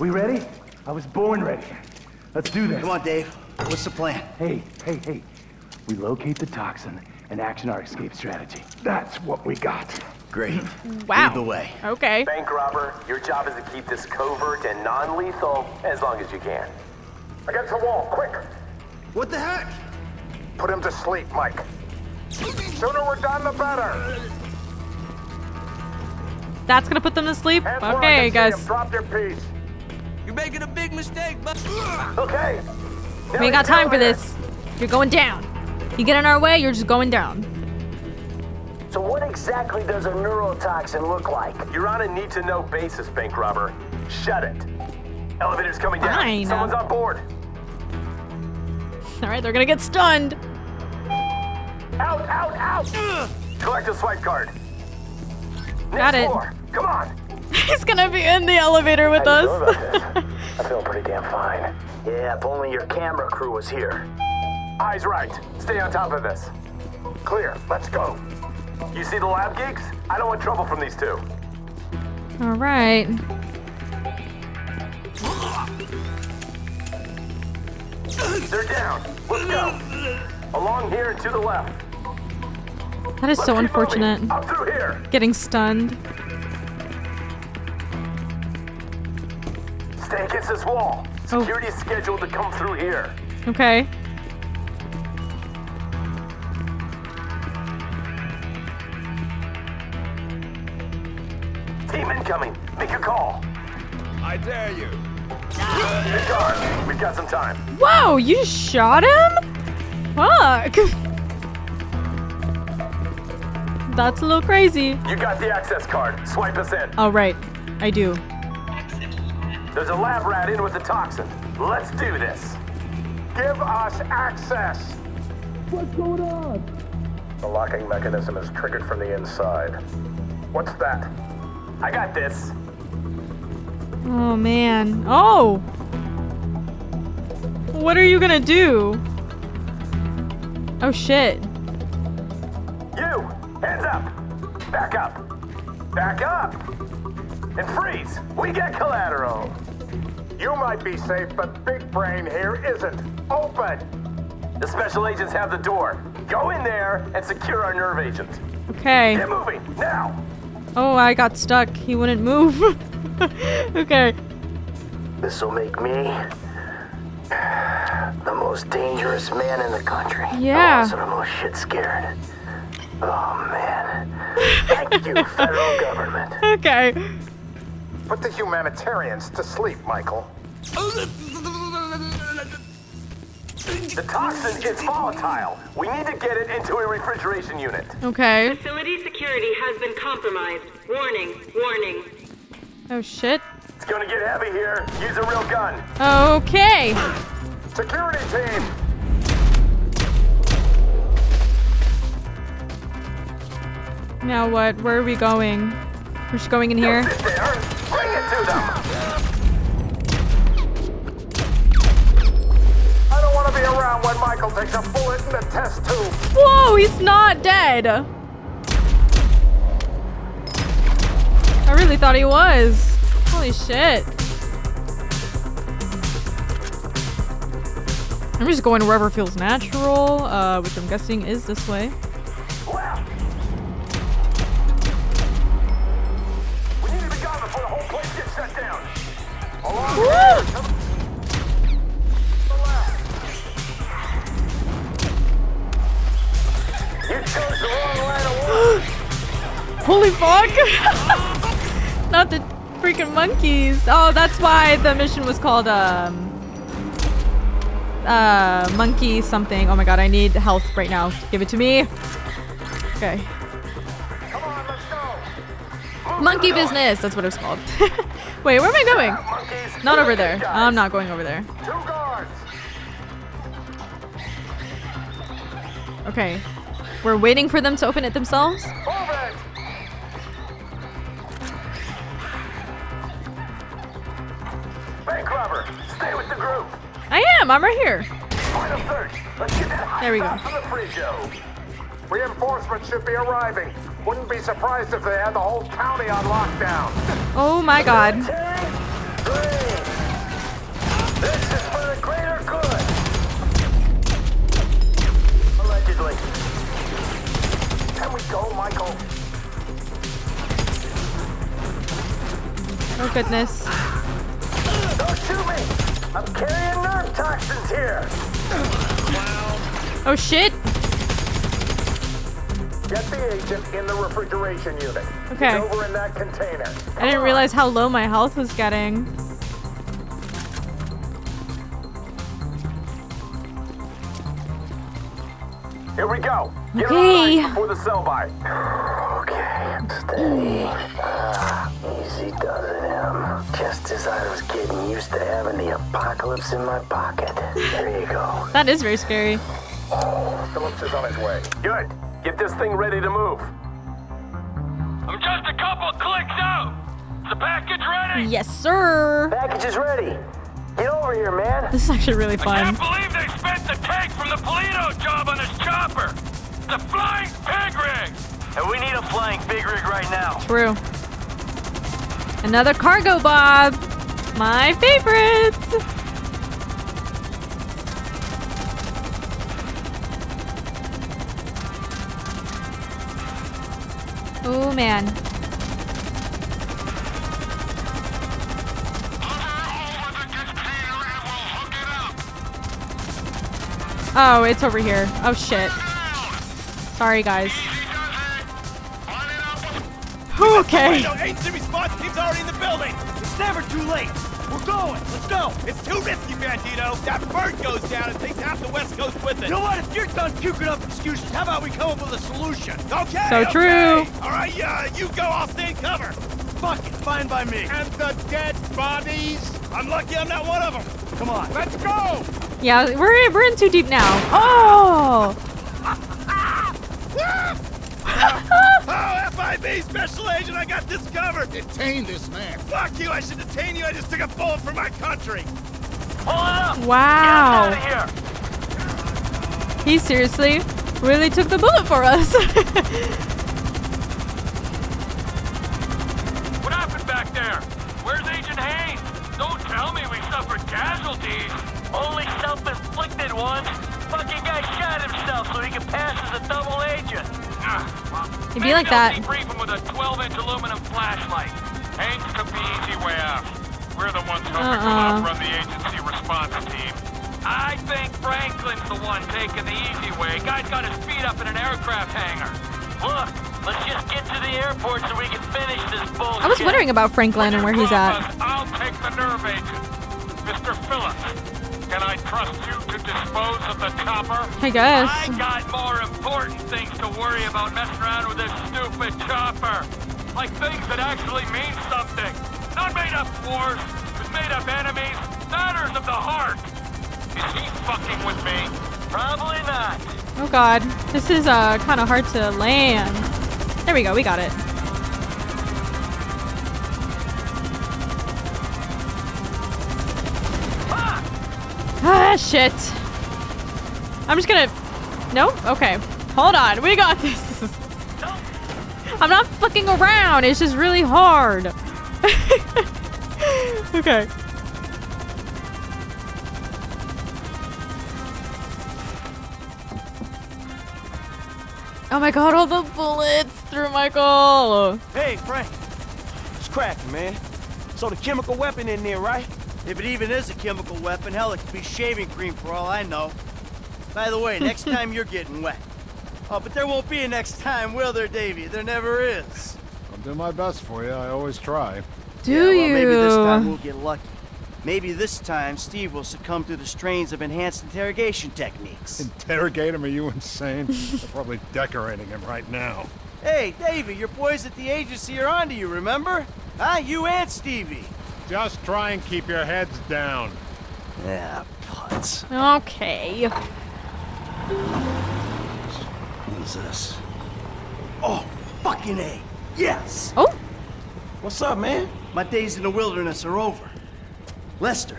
We ready? I was born ready. Let's do this. Come on, Dave. What's the plan? Hey, hey, hey. We locate the toxin and action our escape strategy. That's what we got. Great. Wow. Lead the way. Okay. Bank robber, your job is to keep this covert and non-lethal as long as you can. Against the wall, quick. What the heck? Put him to sleep, Mike. Sooner we're done, the better. That's gonna put them to sleep? Hands where I Okay, can see 'em. guys. Drop your piece. You're making a big mistake, but Okay. We ain't got time for this. You're going down. You get in our way, you're just going down. So what exactly does a neurotoxin look like? You're on a need-to-know basis, bank robber. Shut it. Elevator's coming down. Fine. Someone's on board. All right, they're gonna get stunned. Out, out, out! Collect a swipe card. Got Next it. floor. Come on. *laughs* He's gonna be in the elevator with How you us. doing about *laughs* I feel pretty damn fine. Yeah, if only your camera crew was here. Eyes right. Stay on top of this. Clear. Let's go. You see the lab geeks? I don't want trouble from these two. All right. They're down. Let's go. Along here and to the left. That is so unfortunate. Up through here. Getting stunned. Stay against this wall. Oh. Security's scheduled to come through here. Okay. Incoming. Make a call. I dare you. Good. We've got some time. Whoa, you just shot him? Fuck. That's a little crazy. You got the access card. Swipe us in. Oh, right. I do. There's a lab rat in with the toxin. Let's do this. Give us access. What's going on? The locking mechanism is triggered from the inside. What's that? I got this. Oh, man. Oh! What are you gonna do? Oh, shit. You! Hands up! Back up! Back up! And freeze! We get collateral! You might be safe, but Big Brain here isn't. Open! The special agents have the door. Go in there and secure our nerve agent. Okay. Get moving, now! Oh, I got stuck. He wouldn't move. *laughs* okay. This'll make me the most dangerous man in the country. Yeah. Oh, also the most shit scared. Oh man. Thank you, *laughs* federal government. Okay. Put the humanitarians to sleep, Michael. Oh, The toxin is volatile. We need to get it into a refrigeration unit. Okay. Facility security has been compromised. Warning, warning. Oh, shit. It's gonna get heavy here. Use a real gun. Okay. Security team. Now what? Where are we going? We're just going in here. Sit there. Bring it to them. Be around when Michael takes a bullet in the test tube. Whoa, he's not dead. I really thought he was. Holy shit. I'm just going wherever feels natural, uh, which I'm guessing is this way. We *laughs* Holy fuck! *laughs* Not the freaking monkeys. Oh, that's why the mission was called, um... Uh, monkey something. Oh my god, I need health right now. Give it to me. Okay. Monkey business! That's what it's called. *laughs* Wait, where am I going? Not over there. I'm not going over there. Okay. We're waiting for them to open it themselves? Bank robber, stay with the group. I am! I'm right here. Point search. Let's get that There we go. the. Reinforcements should be arriving. Wouldn't be surprised if they had the whole county on lockdown. Oh my god. Great. This Oh goodness. Don't shoot me! I'm carrying nerve toxins here. Oh shit! Get the agent in the refrigeration unit. Okay. He's over in that container. I didn't realize how low my health was getting. Here we go. Get Okay. before the sell by. *sighs* Okay, steady. Ah, *sighs* easy does it. Just as I was getting used to having the apocalypse in my pocket. There you go. That is very scary. Phillips is on his way. Good. Get this thing ready to move. I'm just a couple clicks out. Is the package ready? Yes, sir. Package is ready. Get over here, man. This is actually really fun. I fun. can't believe they spent the tank from the Paleto job on this chopper. The flying pig rig. And we need a flying big rig right now. True. Another Cargobob. My favorites. Oh man. Oh, it's over here. Oh shit. Sorry guys. Okay. No, ain't Jimmy Spot team's already in the building. It's never too late. We're going. Let's go. It's too risky, Bandito. That bird goes down and takes half the West Coast with it. You know what? If you're done puking up excuses, how about we come up with a solution? Okay. So okay. true. All right, yeah, you go. I'll stay in cover. Fuck it. Fine by me. And the dead bodies? I'm lucky I'm not one of them. Come on. Let's go! Yeah, we're we're in too deep now. Oh. *laughs* Ah! *laughs* oh, FIB Special Agent, I got this covered. Detain this man. Fuck you. I should detain you. I just took a bullet for my country. Pull it up. Wow. Get out of here. He seriously really took the bullet for us. *laughs* What happened back there? Where's Agent Haines? Don't tell me we suffered casualties. Only self-inflicted ones. Fucking guy shot himself so he could pass as a double agent. It'd be like that. Debrief with a 12-inch aluminum flashlight. Haines took the easy way out. We're the ones Uh-uh. outrun the agency response team. I think Franklin's the one taking the easy way. Guy's got his feet up in an aircraft hangar. Look, let's just get to the airport so we can finish this bullshit. I was wondering about Franklin and where he's at. Dispose of the chopper? I guess. I got more important things to worry about messing around with this stupid chopper. Like things that actually mean something. Not made up wars, but made up enemies, matters of the heart. Is he fucking with me? Probably not. Oh god, this is uh kind of hard to land. There we go, we got it. Ah shit. I'm just gonna. No? Okay. Hold on, we got this. I'm not fucking around. It's just really hard. *laughs* okay. Oh my god, all the bullets through Michael. Hey, Frank. It's cracking, man. So the chemical weapon in there, right? If it even is a chemical weapon, hell, it could be shaving cream for all I know. By the way, next *laughs* time you're getting wet. Oh, but there won't be a next time, will there, Davy? There never is. I'll do my best for you. I always try. Do yeah, well, maybe this time we'll get lucky. Maybe this time Steve will succumb to the strains of enhanced interrogation techniques. Interrogate him? Are you insane? *laughs* They're probably decorating him right now. Hey, Davy, your boys at the agency are onto you, remember? Huh? You and Stevie. Just try and keep your heads down. Yeah, putz. Okay. What is this? Oh, fucking A. Yes! Oh! What's up, man? My days in the wilderness are over. Lester,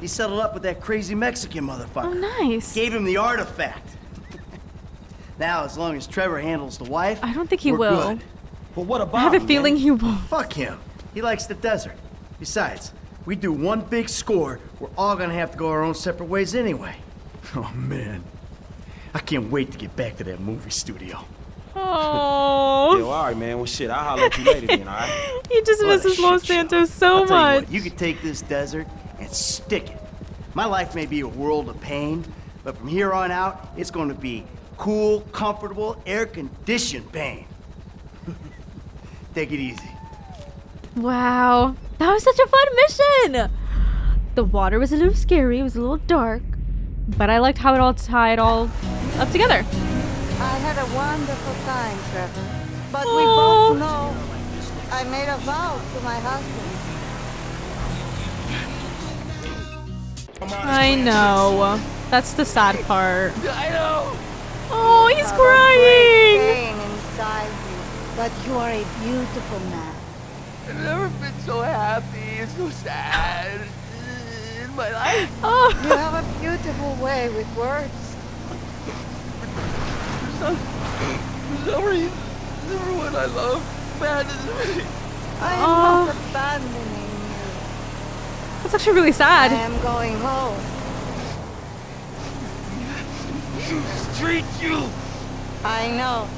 he settled up with that crazy Mexican motherfucker. Oh, nice. Gave him the artifact. *laughs* now, as long as Trevor handles the wife, I don't think he will. Good. But what about I have a him, feeling man? he will. Fuck him. He likes the desert. Besides, we do one big score, we're all gonna have to go our own separate ways anyway. *laughs* Oh man. I can't wait to get back to that movie studio. Oh. Yo, all right, man. Well, shit, I'll holler at you later then, all right? *laughs* He just What a misses Los. Santos so I'll tell you much. what, you could take this desert and stick it. My life may be a world of pain, but from here on out, it's going to be cool, comfortable, air-conditioned pain. *laughs* take it easy. Wow. That was such a fun mission. The water was a little scary. It was a little dark. But I liked how it all tied all up together. I had a wonderful time, Trevor. But we both know I made a vow to my husband. I know. That's the sad part. I know. Oh, he's Pain crying. inside you, but you are a beautiful man. I've never been so happy and so sad. Of my life. *laughs* Oh. You have a beautiful way with words. For some, for some reason, everyone I love abandons me. I am Oh. not abandoning you. That's actually really sad. I am going home. Street you! I know.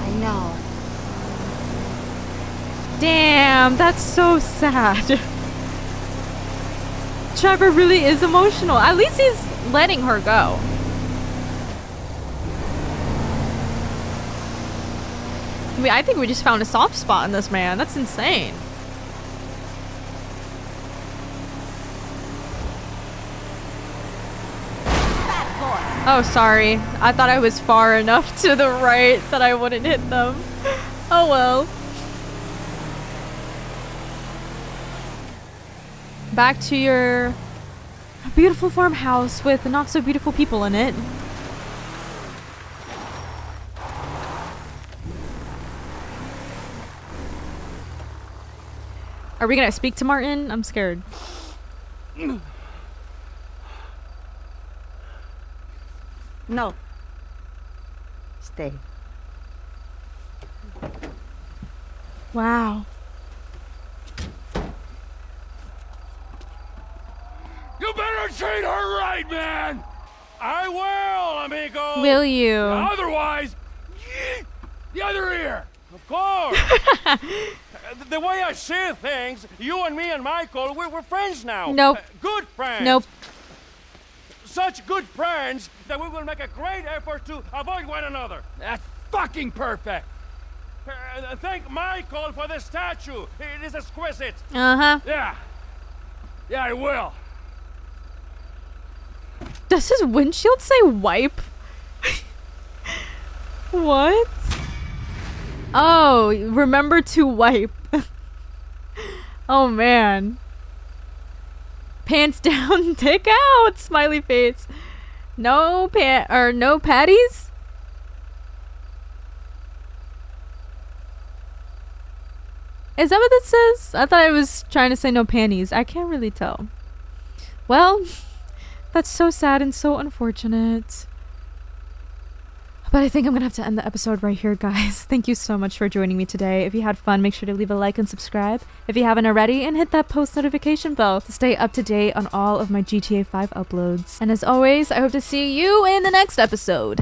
I know. Damn, that's so sad. *laughs* Trevor really is emotional. At least he's letting her go. I mean, I think we just found a soft spot in this man. That's insane. Oh, sorry. I thought I was far enough *laughs* to the right that I wouldn't hit them. *laughs* Oh well. Back to your beautiful farmhouse with not so beautiful people in it. Are we gonna speak to Martin? I'm scared. No. Stay. Wow. You better treat her right, man! I will, amigo. Will you? Otherwise, the other ear. Of course. *laughs* Uh, the way I see things, you and me and Michael, we're, we're friends now. Nope. Uh, good friends. Nope. Such good friends that we will make a great effort to avoid one another. That's fucking perfect. Uh, thank Michael for the statue. It is exquisite. Uh huh. Yeah. Yeah, I will. Does his windshield say wipe? what? Oh, remember to wipe. *laughs* oh man. Pants *laughs* down, take out, smiley face. No pan or no patties? Is that what it says? I thought I was trying to say no panties. I can't really tell. Well, that's so sad and so unfortunate. But I think I'm gonna have to end the episode right here, guys. *laughs* Thank you so much for joining me today. If you had fun, make sure to leave a like and subscribe if you haven't already, and hit that post notification bell to stay up to date on all of my GTA 5 uploads. And as always, I hope to see you in the next episode.